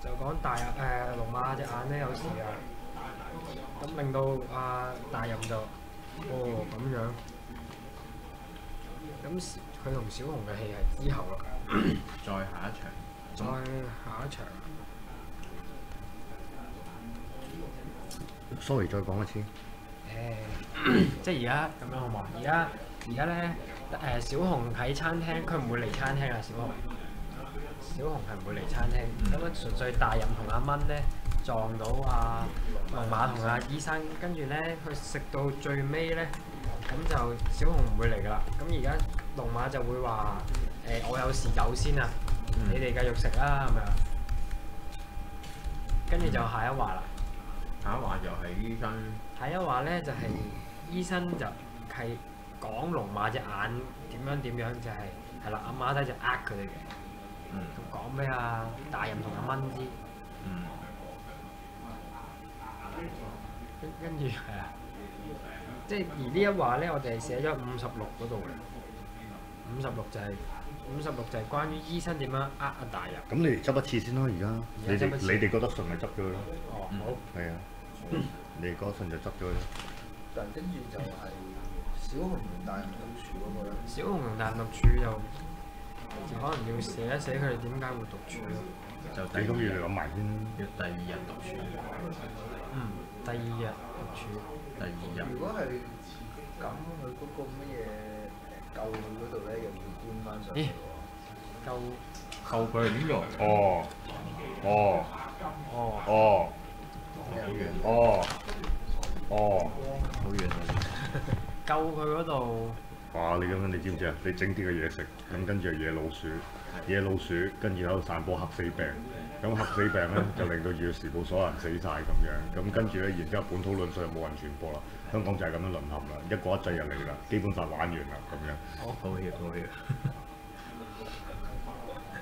就講大人誒、龍馬隻眼咧有事啊，咁令到阿、大任就哦咁樣。咁佢同小紅嘅戲係之後啦，再下一場，再下一場。sorry，再講一次。誒，即係而家咁樣好唔好？而家而家咧誒，小紅喺餐廳，佢唔會嚟餐廳啊。小紅，小紅係唔會嚟餐廳。咁樣純粹大任同阿蚊咧撞到阿龍馬同阿醫生，跟住咧佢食到最尾咧，咁就小紅唔會嚟噶啦。咁而家龍馬就會話誒、我有事走先啊，嗯你哋繼續食啦咁樣。跟住就下一話啦。下一話就係醫生，下一話咧就係、醫生就係講龍馬隻眼點樣點樣，就係係啦，阿馬仔就呃佢哋嘅，嗯講咩啊？大人同阿蚊啲，嗯，跟跟住係啊，即係而呢一話咧，我哋係寫咗五十六嗰度嘅，五十六就係五十六就係關於醫生點樣呃阿大人。咁你哋執一次先啦，而家。你哋而家執一次。你哋覺得順咪執咗佢咯，哦，嗯。好，係啊，你哋覺得順就執咗佢咯。但跟住就係小紅同大人獨處嗰個咧，小紅同大人獨處又就可能要寫一寫佢哋點解會獨處咯。就你咁要諗埋先。要第二日獨處，嗯，第二日獨處。第二日如果係咁，佢嗰個乜嘢誒救佢嗰度咧，又要搬翻上去咦喎。夠後佢係邊度？哦，哦，哦，哦，好遠，哦，哦。好遠啊！救佢嗰度，哇！你咁樣你知唔知啊？你整啲嘅嘢食，咁跟住係野老鼠，野老鼠跟住喺度散播黑死病，咁黑死病咧就令到《粵時報》所有人死晒咁樣，咁跟住咧，然之後本土論述又冇人傳播啦，香港就係咁樣淪陷啦，一國一制就嚟啦，基本法玩完啦咁樣。好抱歉，抱歉。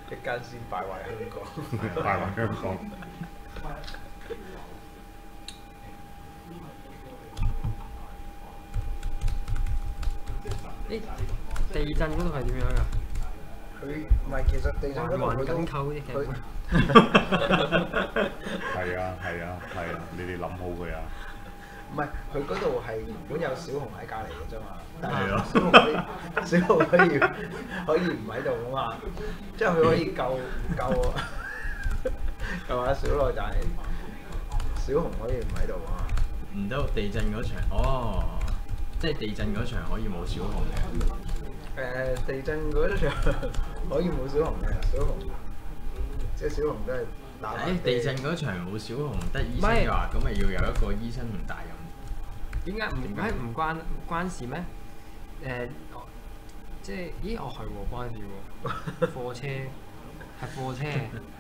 一間先敗壞香港。敗壞香港。呢地震嗰度係點樣㗎？佢唔係其實地震嗰環環度佢都緊扣啲嘅佢。係啊係啊係啊！你哋諗好佢啊！唔係佢嗰度係原本有小紅喺隔離嘅啫嘛，但係小紅可以 小紅可以可以唔喺度噶嘛，即係佢可以救 救救下小內，但係小紅可以唔喺度啊嘛。唔得，地震嗰場，哦，即係地震嗰場可以冇小紅嘅，誒、地震嗰場可以冇小紅嘅，小紅即係小紅都係打誒、橫地震嗰場冇小紅，得醫唔係生嘅話，咁咪要有一個醫生同大人。點解唔點解係唔關唔關事咩？誒、哦即係咦？哦係喎，關事喎。貨車係貨車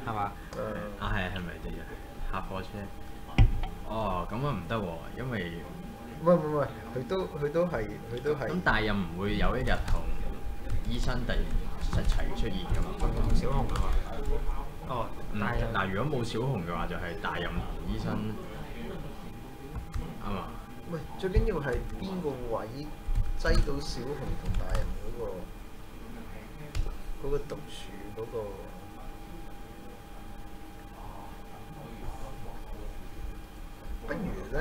係嘛？誒啊係係咪地震？客貨車。哦，咁啊唔得喎，因為唔係唔係唔係，佢都佢都係佢都係咁大任唔會有一日同醫生突然一齊出現㗎嘛。同小紅啊嘛？哦，嗯但係嗱，如果冇小紅嘅話，就係大任同醫生啱嘛？喂，最緊要係邊個位擠到小紅同大任嗰、個嗰、個獨處嗰、個，不如咧，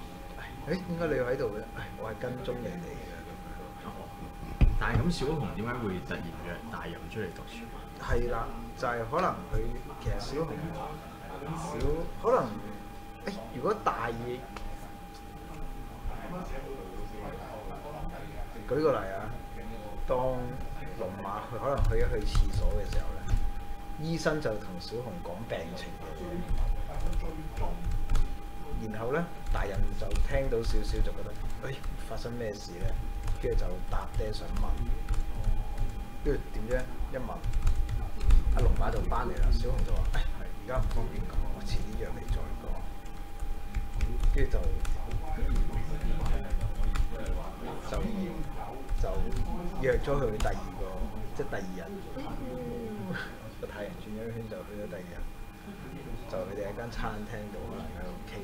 誒點解你要喺度嘅？誒我係跟蹤你哋嘅咁但係咁小紅點解會突然約大人出嚟讀書？樣。係啦，就係、可能佢其實小紅小可能誒、如果大意，舉個例啊，當龍馬佢可能去一去廁所嘅時候咧，醫生就同小紅講病情嘅。然後咧，大人就聽到少少就覺得，誒、發生咩事咧？跟住就搭爹想問，跟住點啫？一問，阿龍馬就翻嚟啦，小紅就話：誒而家唔方便講，我遲啲約你再講。跟住就就就約咗佢第二個，即係第二日個太陽轉咗一圈就去咗第二日。就佢哋喺間餐廳度可能喺度傾，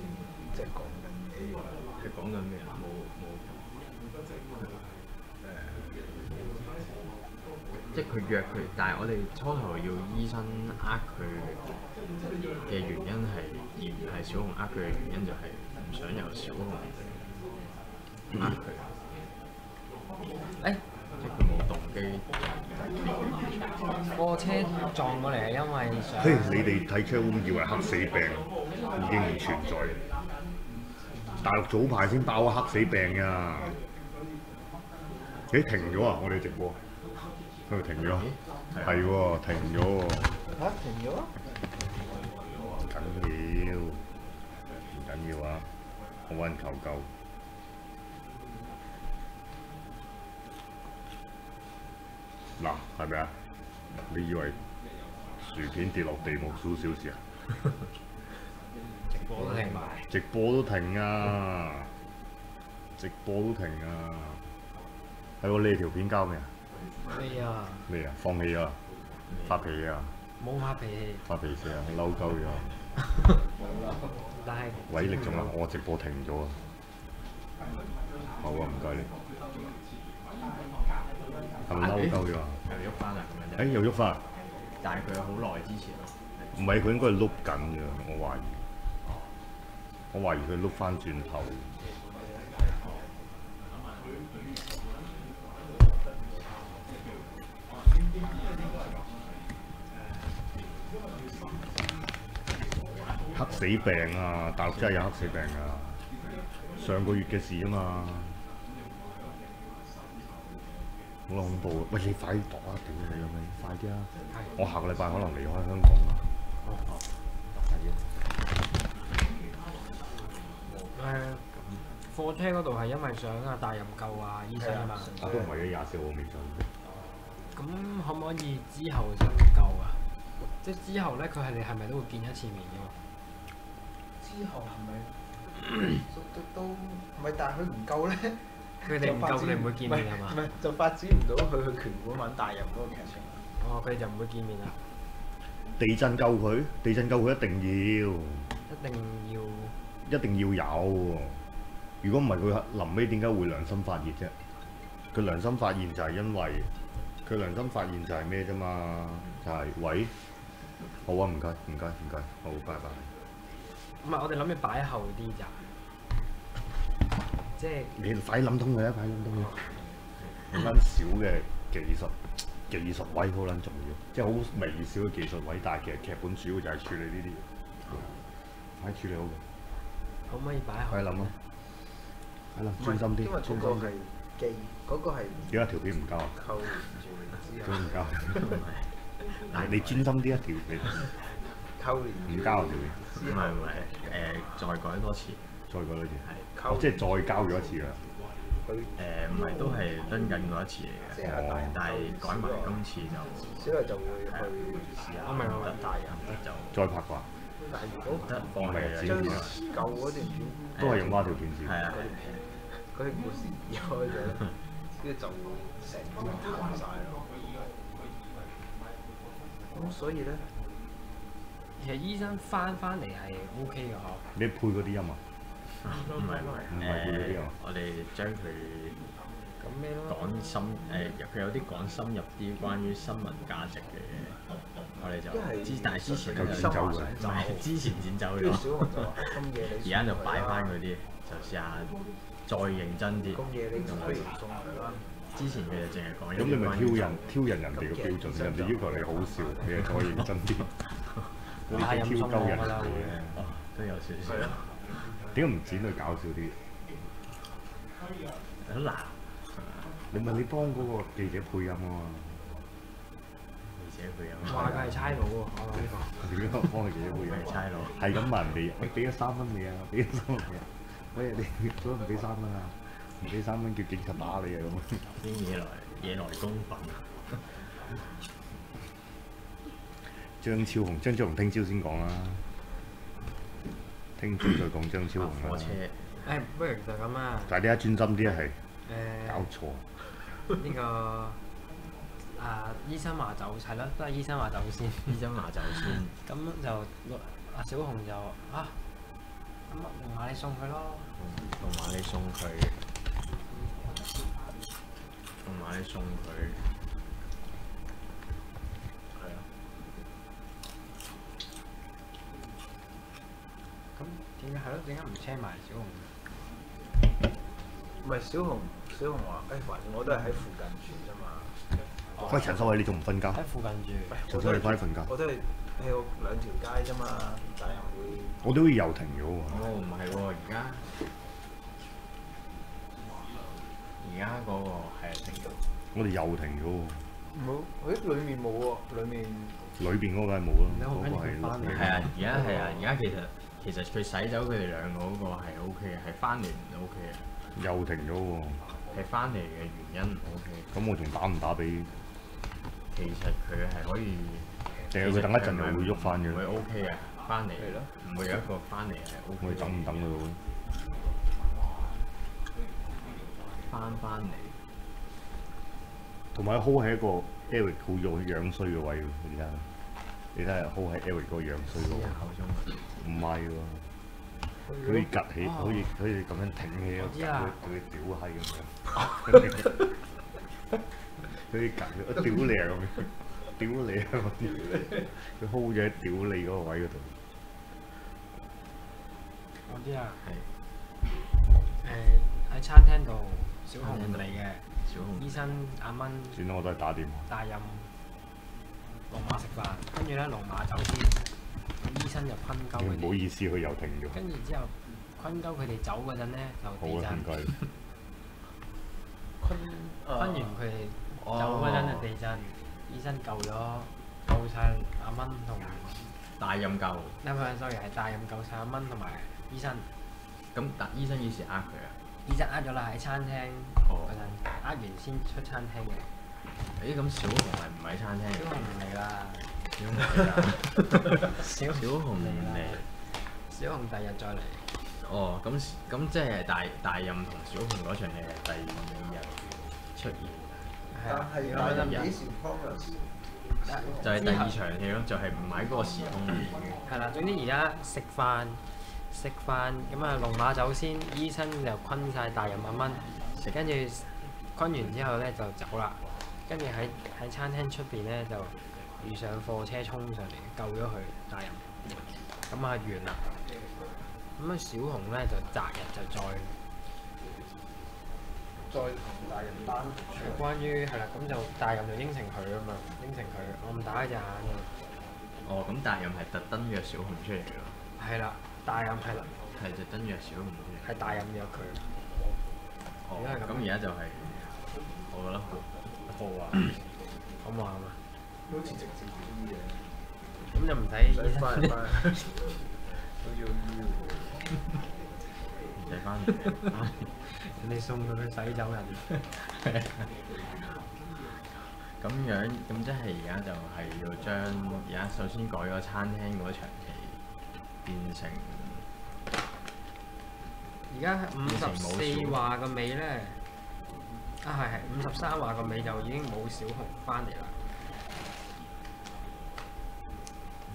即係講緊嘢。佢講緊咩啊？冇冇即係佢約佢，但係我哋初頭要醫生呃佢嘅原因係，而唔係小紅呃佢嘅原因就係唔想由小紅呃佢，誒即係佢冇動機。貨車撞過嚟係因為想嘿，你哋睇 check room 以為黑死病已經唔存在，大陸早排先爆黑死病啊！咦，停咗啊！我哋直播，佢停咗，係喎，停咗喎，嚇、停咗？唔緊要，唔緊要啊！我揾人求救。嗱，係咪啊？你以為薯片跌落地冇少少事啊？直播都停埋。直播都停啊！直播都停啊！係喎，你哋條片交未啊？咩啊？未啊？放棄啊？發脾氣啊？冇發脾氣，發脾氣啊！嬲鳩咗！但係喂，力仲啊！我直播停咗啊！好啊，唔該你。係咪嬲鳩咗啊？又喐翻啦咁樣誒，又喐翻？但係佢好耐之前，唔係，佢應該係碌緊嘅，我懷疑。我懷疑佢碌翻轉頭。黑死病啊！大陸真係有黑死病啊！上個月嘅事啊嘛，好恐怖啊！喂，你快啲讀啊！屌你咁樣，快啲啊！我下個禮拜可能離開香港啊！誒貨車嗰度係因為想啊大任救啊醫生啊嘛。我都唔係嘅，廿四號我未上。咁可唔可以之後先救啊？即係之後咧，佢係你係咪都會見一次面嘅嘛？之後係咪都都都唔係？但係佢唔夠咧，佢哋唔就發展救，你唔會見面係嘛唔？係就發展唔到佢去拳館揾大人嗰個劇情。哦，佢哋就唔會見面啦，地震救佢，地震救佢一定要，一定要一定要有。如果唔係佢臨尾點解會良心發現啫？佢良心發現就係因為佢良心發現就係咩啫嘛？就係、喂，好啊，唔該，唔該，唔該，好，拜拜。唔係我哋諗住擺後啲咋，即係你快諗通佢啦！快諗通佢。嗰間小嘅技術技術位好撚重要，即係好微小嘅技術位，但係其實劇本主要就係處理呢啲嘢。快處理好佢，可唔可以擺後快？諗啊！快諗，專心啲，因為專心嗰個係啲。機，嗰個係點解條片唔夠啊？扣連住唔夠？但 係你專心啲一條片，扣連住唔交條片，唔係唔係誒，再改多次。再改多次。係哦，即係再交咗一次啦。佢誒唔係都係跟緊嗰一次嚟嘅，但係改埋今次就小麗就會去試下我明我明得大人得就再拍啩？但係如果得放棄啦，將呢舊嗰段片都係用孖條片剪。個係啊嗰，段片嗰啲故事移開咗咧，跟住就成段塌晒咯。咁所以咧，其實醫生翻翻嚟係 O K 嘅嗬。你配嗰啲音啊？唔係唔唔係誒，我哋將佢咁咩咯？講深誒，佢有啲講深入啲關於新聞價值嘅。嘢，我哋就但係之前咧就剪走咗。唔係之前剪走咗，而家就擺翻嗰啲，就試下再認真啲。之前佢就淨係講一咁你咪挑人挑人人哋嘅標準，人哋要求你好笑，你係再認真啲。嗰太挑鳩人陰鬆我覺得會。哦都有少少點解唔剪佢搞笑啲？好難，你咪你幫嗰個記者配音啊嘛，記者配音話佢係差佬喎，我諗呢個。點解幫佢記者配音係？差佬。係咁問你俾咗三蚊你啊？俾咗三蚊你啊？喂，你做乜唔俾三蚊啊？唔俾三蚊叫警察打你啊咁。啲嘢來嘢來公憤啊！張超雄，張超雄聽朝先講啦。聽朝再講張超雄啦。火車誒，不如就咁啊。但係呢家專心啲啊，係誒搞錯。呢個啊醫生話走係啦，都係醫生話走先。醫生話走先，咁就阿小紅就啊，咁啊龍馬你送佢咯。同埋你送佢，同埋你送佢，係啊，咁點解係咯？點解唔車埋小紅？唔係小紅，小紅話：誒，反正我都係喺附近住啫嘛。喂，陳秀偉，你仲唔瞓覺？喺附近住。陳秀偉，你快啲瞓覺。我都係喺我兩條街啫嘛，但係會我都好似又停咗喎。哦唔係喎，而家而家嗰個係停咗，我哋又停咗喎。冇，誒裡面冇喎，裡面裏邊嗰個梗係冇啦，你好嗰個係跟住佢返嚟錄係啊，而家係啊，而家其實其實佢洗走佢哋兩個嗰個係 O K 嘅，係翻嚟唔 O K 嘅，又停咗喎。係翻嚟嘅原因唔 O K。咁我仲打唔打俾？其實佢係可以。定係佢等一陣又會喐翻嘅唔會 O K 嘅，翻嚟係咯唔會有一個翻嚟係 O 我 K 哋等唔等佢好？翻翻嚟，同埋 hold 係一個 Eric 好樣樣衰嘅位喎，你睇下，你睇下 hold 喺 Eric 嗰個樣衰嗰口個，中唔係喎，佢可以趌起，哦可以可以咁樣挺起，佢佢屌閪咁樣，佢趌起，我屌你啊咁樣，屌你啊我屌你，佢 hold 咗喺屌你嗰個位嗰度，我知啊。係。誒喺餐廳度，小紅嚟嘅。小紅。醫生阿蚊算啦，我都係打電話。大任龍馬食飯，跟住咧龍馬走先，咁醫生就坤鳩佢哋，唔好意思，佢又停咗。跟住之後坤鳩佢哋走嗰陣咧就好啊，地震。唔，該。坤坤完佢哋走嗰陣就地震，醫生救咗救晒阿蚊同，大任救，唔係 sorry 係大任救晒阿蚊同埋醫生，咁但醫生幾時呃佢啊？醫生呃咗啦喺餐廳哦。嗰陣，呃完先出餐廳嘅，誒咁小紅係唔喺餐廳？小紅唔嚟啦，小紅唔嚟啊小小紅唔嚟。小紅第日再嚟。哦，咁咁即係大大任同小紅嗰場戲係第二日出現，係啊，但係嗰陣但係幾時 promise？就係第二場戲咯，就係唔喺嗰個時空裏面嘅。係啦，總之而家食飯食飯咁啊，龍馬走先，醫生就坤晒大任阿蚊，跟住坤完之後咧就走啦，跟住喺喺餐廳出邊咧就遇上貨車衝上嚟救咗佢大任，咁啊完啦。咁啊小紅咧就擇日就再再同大人單關於係啦，咁就大人就應承佢啊嘛，應承佢我唔打隻眼嘅，哦，咁大任係特登約小紅出嚟㗎，係啦，大人係啦，係特登約小紅出嚟。係大人約佢。哦咁咁而家就係、我覺得好好啊，咁話嘛，好似直接醫嘅，咁就唔使醫生翻嚟翻去，都要醫喎。唔使翻嚟。人哋送佢去洗走人。咁樣咁即係而家就係要將而家首先改咗餐廳嗰場戲，程而家五十四話個尾咧，啊係係五十三話個尾就已經冇小紅翻嚟啦。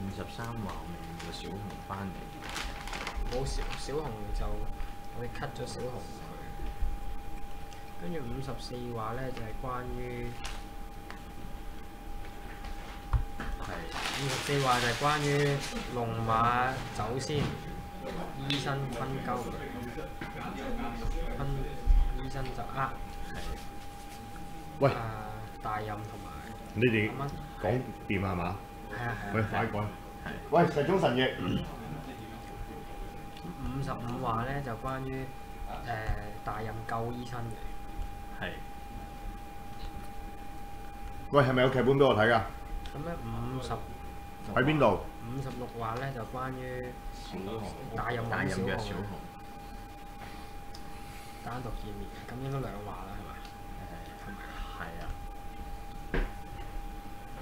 五十三話未個小紅翻嚟，冇小小紅就我哋 cut 咗小紅佢，跟住五十四話咧就係、關於係。五十四話就係關於龍馬走先，醫生分鳩。佢，坤醫生就呃。係。喂，啊大任同埋你哋講掂係嘛？係啊係啊喂，係啊。快講。喂，石中神翼。五十五話咧就關於誒、大任救醫生嘅，係喂，係咪有劇本俾我睇㗎？咁咧五十喺邊度？五十六話咧就關於小紅大任大任嘅小紅單獨見面，咁應該兩話啦，係咪？誒係啊，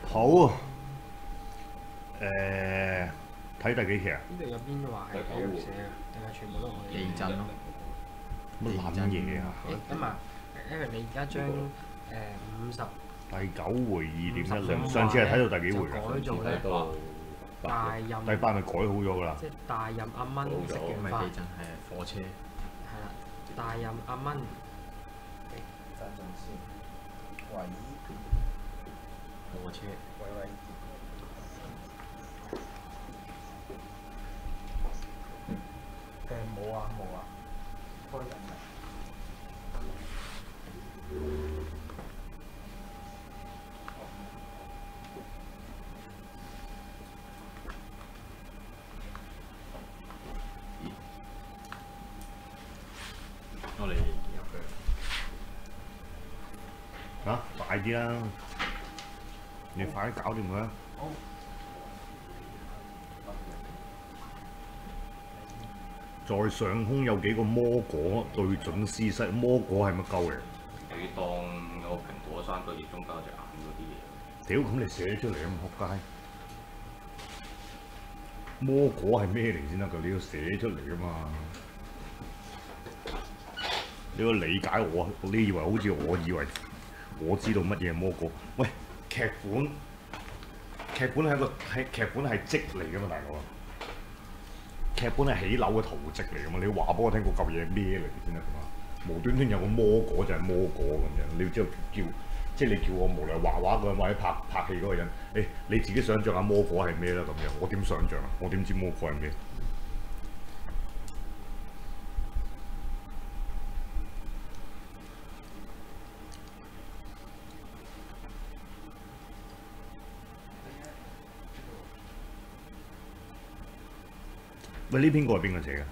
好。誒，睇第幾期啊？呢度有邊話係俾人寫啊，定係全部都可以？地震咯，乜撚嘢啊？誒咁啊，因為你而家將誒五十第九回二點一兩，55上次係睇到第幾就回㗎？改做咧大任，第八咪改好咗㗎啦。即係大任阿蚊食唔完飯係地震係火車，係啦，大任阿蚊等陣先，喂火車喂喂，誒冇啊。冇啊，開人啊！我嚟入去。嚇，快啲啦！你快啲搞掂佢啊！在上空有幾個魔果對準施勢，魔果係乜鳩嚟？你當個蘋果三個葉中間有隻眼嗰啲嘢。屌，咁你寫出嚟咁撲街！魔果係咩嚟先得㗎？你要寫出嚟㗎嘛！你要理解我，你以為好似我以為我知道乜嘢係魔果？喂，劇本劇本係一個係劇本係積嚟㗎嘛，大佬！劇本係起樓嘅圖蹟嚟㗎嘛，你要話俾我聽嗰嚿嘢係咩嚟先得㗎嘛？無端端有個魔果就係魔果咁樣，你要知道叫即係你叫我無論畫畫嗰個人或者拍拍戲嗰個人，誒、你自己想像下魔果係咩啦咁樣，我點想像啊？我點知魔果係咩？喂，呢篇稿係邊個寫嘅？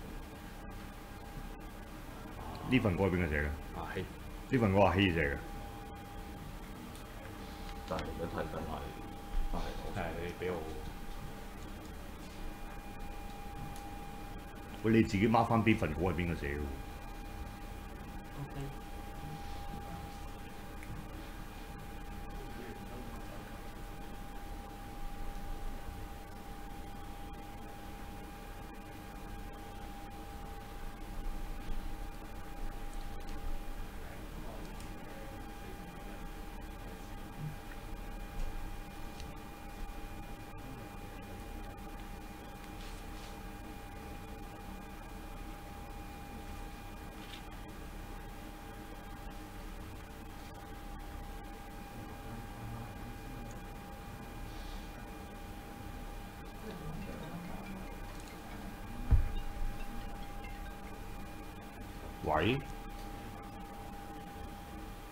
呢份稿係邊個寫嘅？啊希呢份稿阿希寫嘅。但係而家睇緊係，但係我係你俾我喂，你自己 mark 翻邊份稿係邊個寫嘅？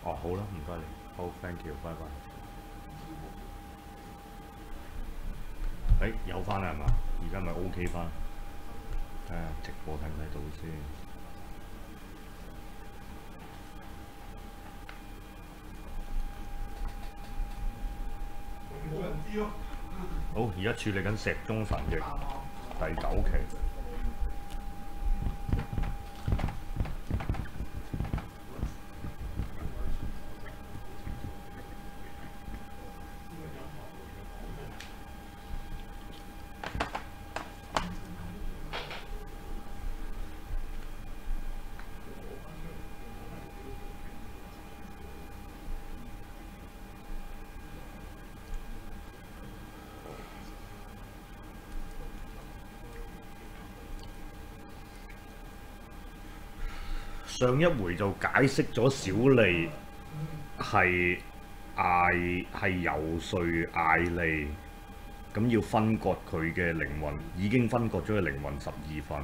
哦，好啦，唔該你，好，thank you，拜拜。誒、有翻啦係嘛？而家咪 OK 翻。睇下直播睇唔睇到先。好，而家處理緊《石中神域》第九期。上一回就解釋咗小利係艾係游說艾利，咁要分割佢嘅靈魂，已經分割咗佢靈魂十二份。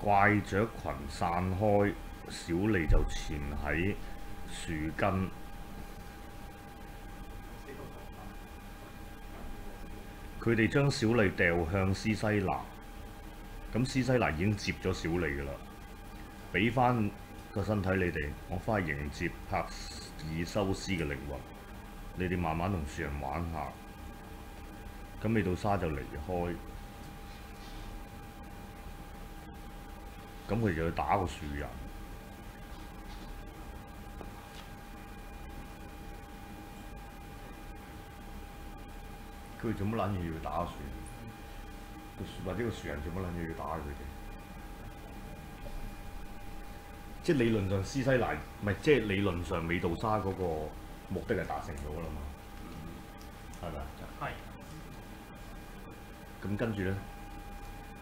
怪雀群散開，小利就潛喺樹根。佢哋將小利掉向斯西拿，咁斯西拿已經接咗小李㗎啦，俾翻個身體你哋，我翻去迎接帕爾修斯嘅靈魂，你哋慢慢同樹人玩下，咁美杜莎就離開，咁佢就去打個樹人。佢哋做乜撚嘢要打樹？或者個樹人做乜撚嘢要打佢哋？即係理論上斯西拿唔係，即係理論上美杜莎嗰個目的係達成咗啦嘛，係咪啊？係。咁跟住咧，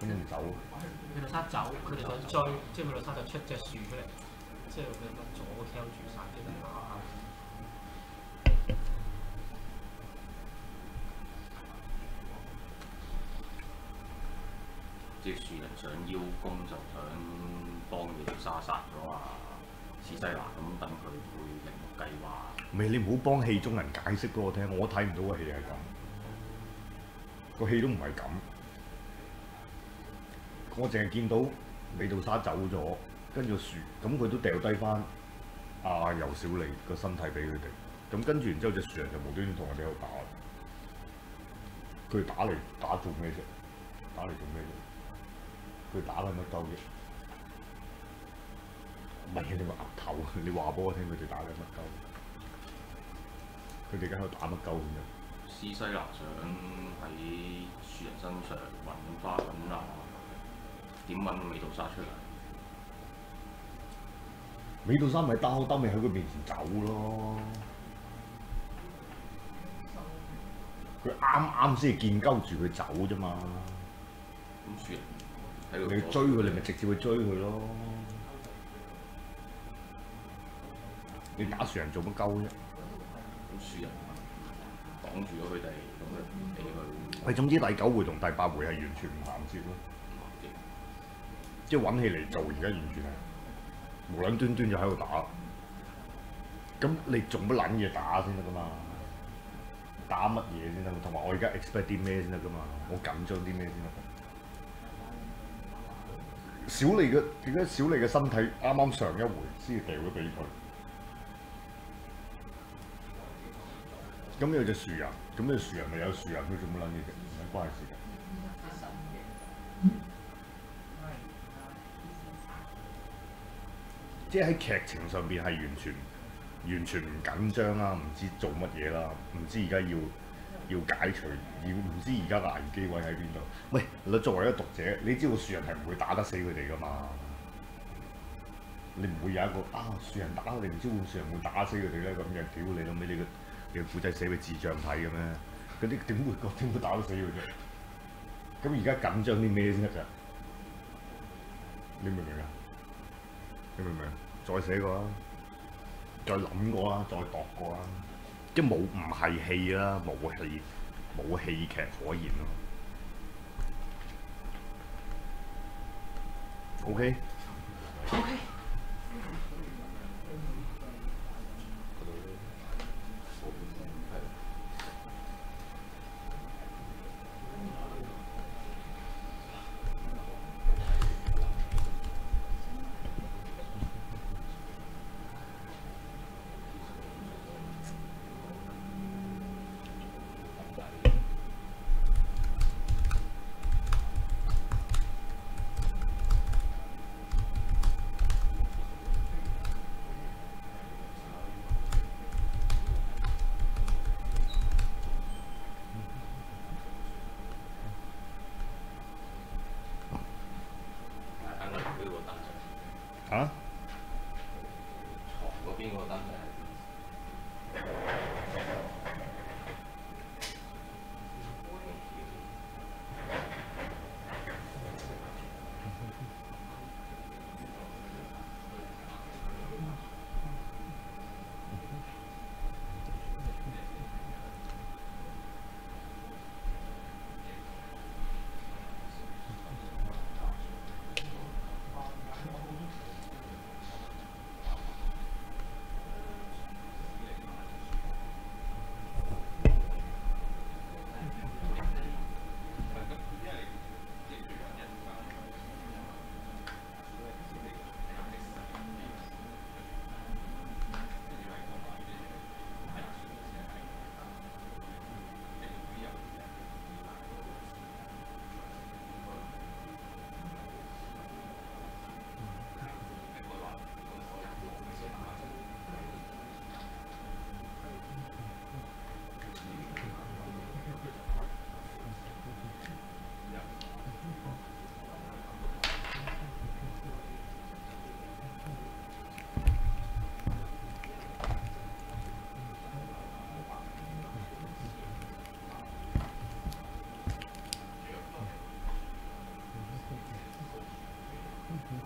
咁唔走，美杜莎走，佢哋想追，即係美杜莎就出隻樹出嚟，即係佢乜左 Q 住晒，跟住即樹人想邀功，就想幫美杜莎殺咗啊史西拿，咁等佢會另個計劃。唔係你唔好幫戲中人解釋俾我聽，我睇唔到個戲係咁，個戲都唔係咁，我淨係見到美杜莎走咗，跟住樹，咁佢都掉低翻阿尤小利個身體俾佢哋，咁跟住然之後隻樹人就無端端同佢哋喺度打，佢打嚟打做咩啫？打嚟做咩啫？佢打緊乜鳩嘅？唔係你話鴨頭，你話俾我聽佢哋打緊乜鳩？佢哋而家喺度打乜鳩咁樣？斯西拿想喺樹人身上揾花揾啊，點揾美杜莎出嚟？美杜莎咪兜兜咪喺佢面前走咯。佢啱啱先係見鳩住佢走啫嘛。咁樹人喺度你追佢，你咪直接去追佢咯。你打樹人做乜鳩啫？咁樹人擋住咗佢哋，咁就唔俾佢。喂，總之第九回同第八回係完全唔銜接咯，即係揾起嚟做，而家完全係無撚端端就喺度打。咁你做乜撚嘢打先得噶嘛？打乜嘢先得？同埋我而家 expect 啲咩先得噶嘛？我緊張啲咩先得？小利嘅點解小利嘅身體啱啱上一回先掉咗俾佢？咁有隻樹人，咁隻樹人咪有樹人，佢做乜撚嘢啫？唔係關事嘅。即係喺劇情上邊係完全完全唔緊張啦，唔知做乜嘢啦，唔知而家要要解除，要唔知而家嘅危機位喺邊度？喂，你作為一個讀者，你知道樹人係唔會打得死佢哋噶嘛？你唔會有一個啊樹人打你，唔知會樹人會打死佢哋咧咁嘅？屌你老尾，你個你個古仔寫俾智障睇嘅咩？嗰啲點會 點會打得死佢啫？咁而家緊張啲咩先得㗎？你明唔明啊？你明唔明？再寫過啦，再諗過啦，再度過啦，即係冇唔係戲啦，冇戲冇戲劇可言咯。O K。O K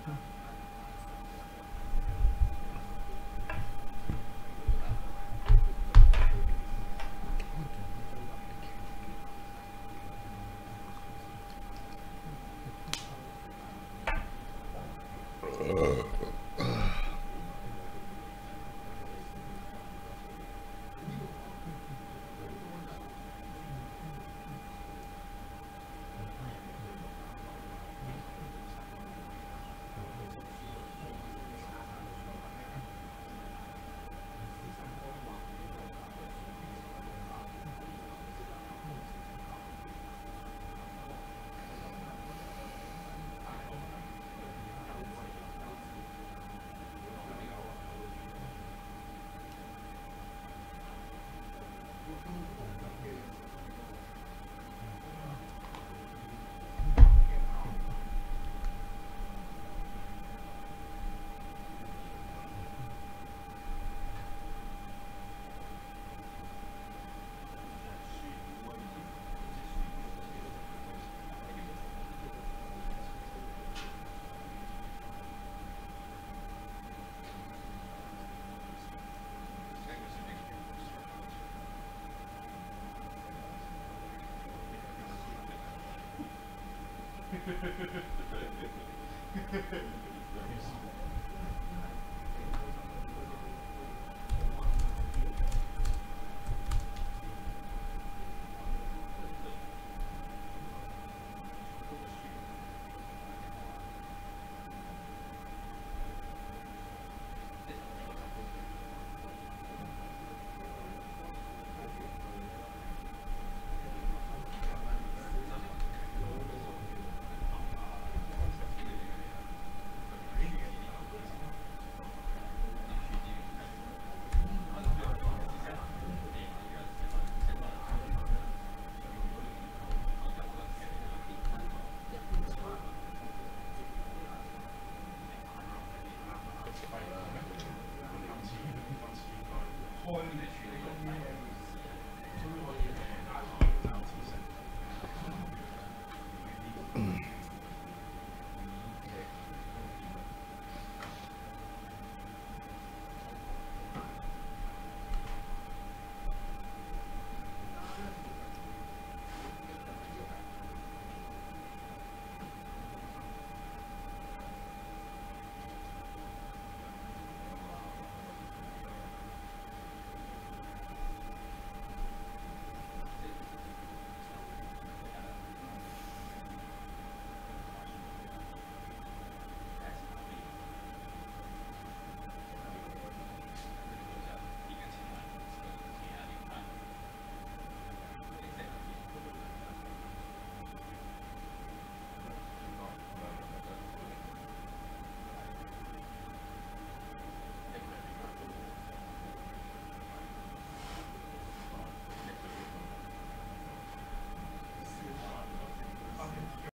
Uh. Thank you. point.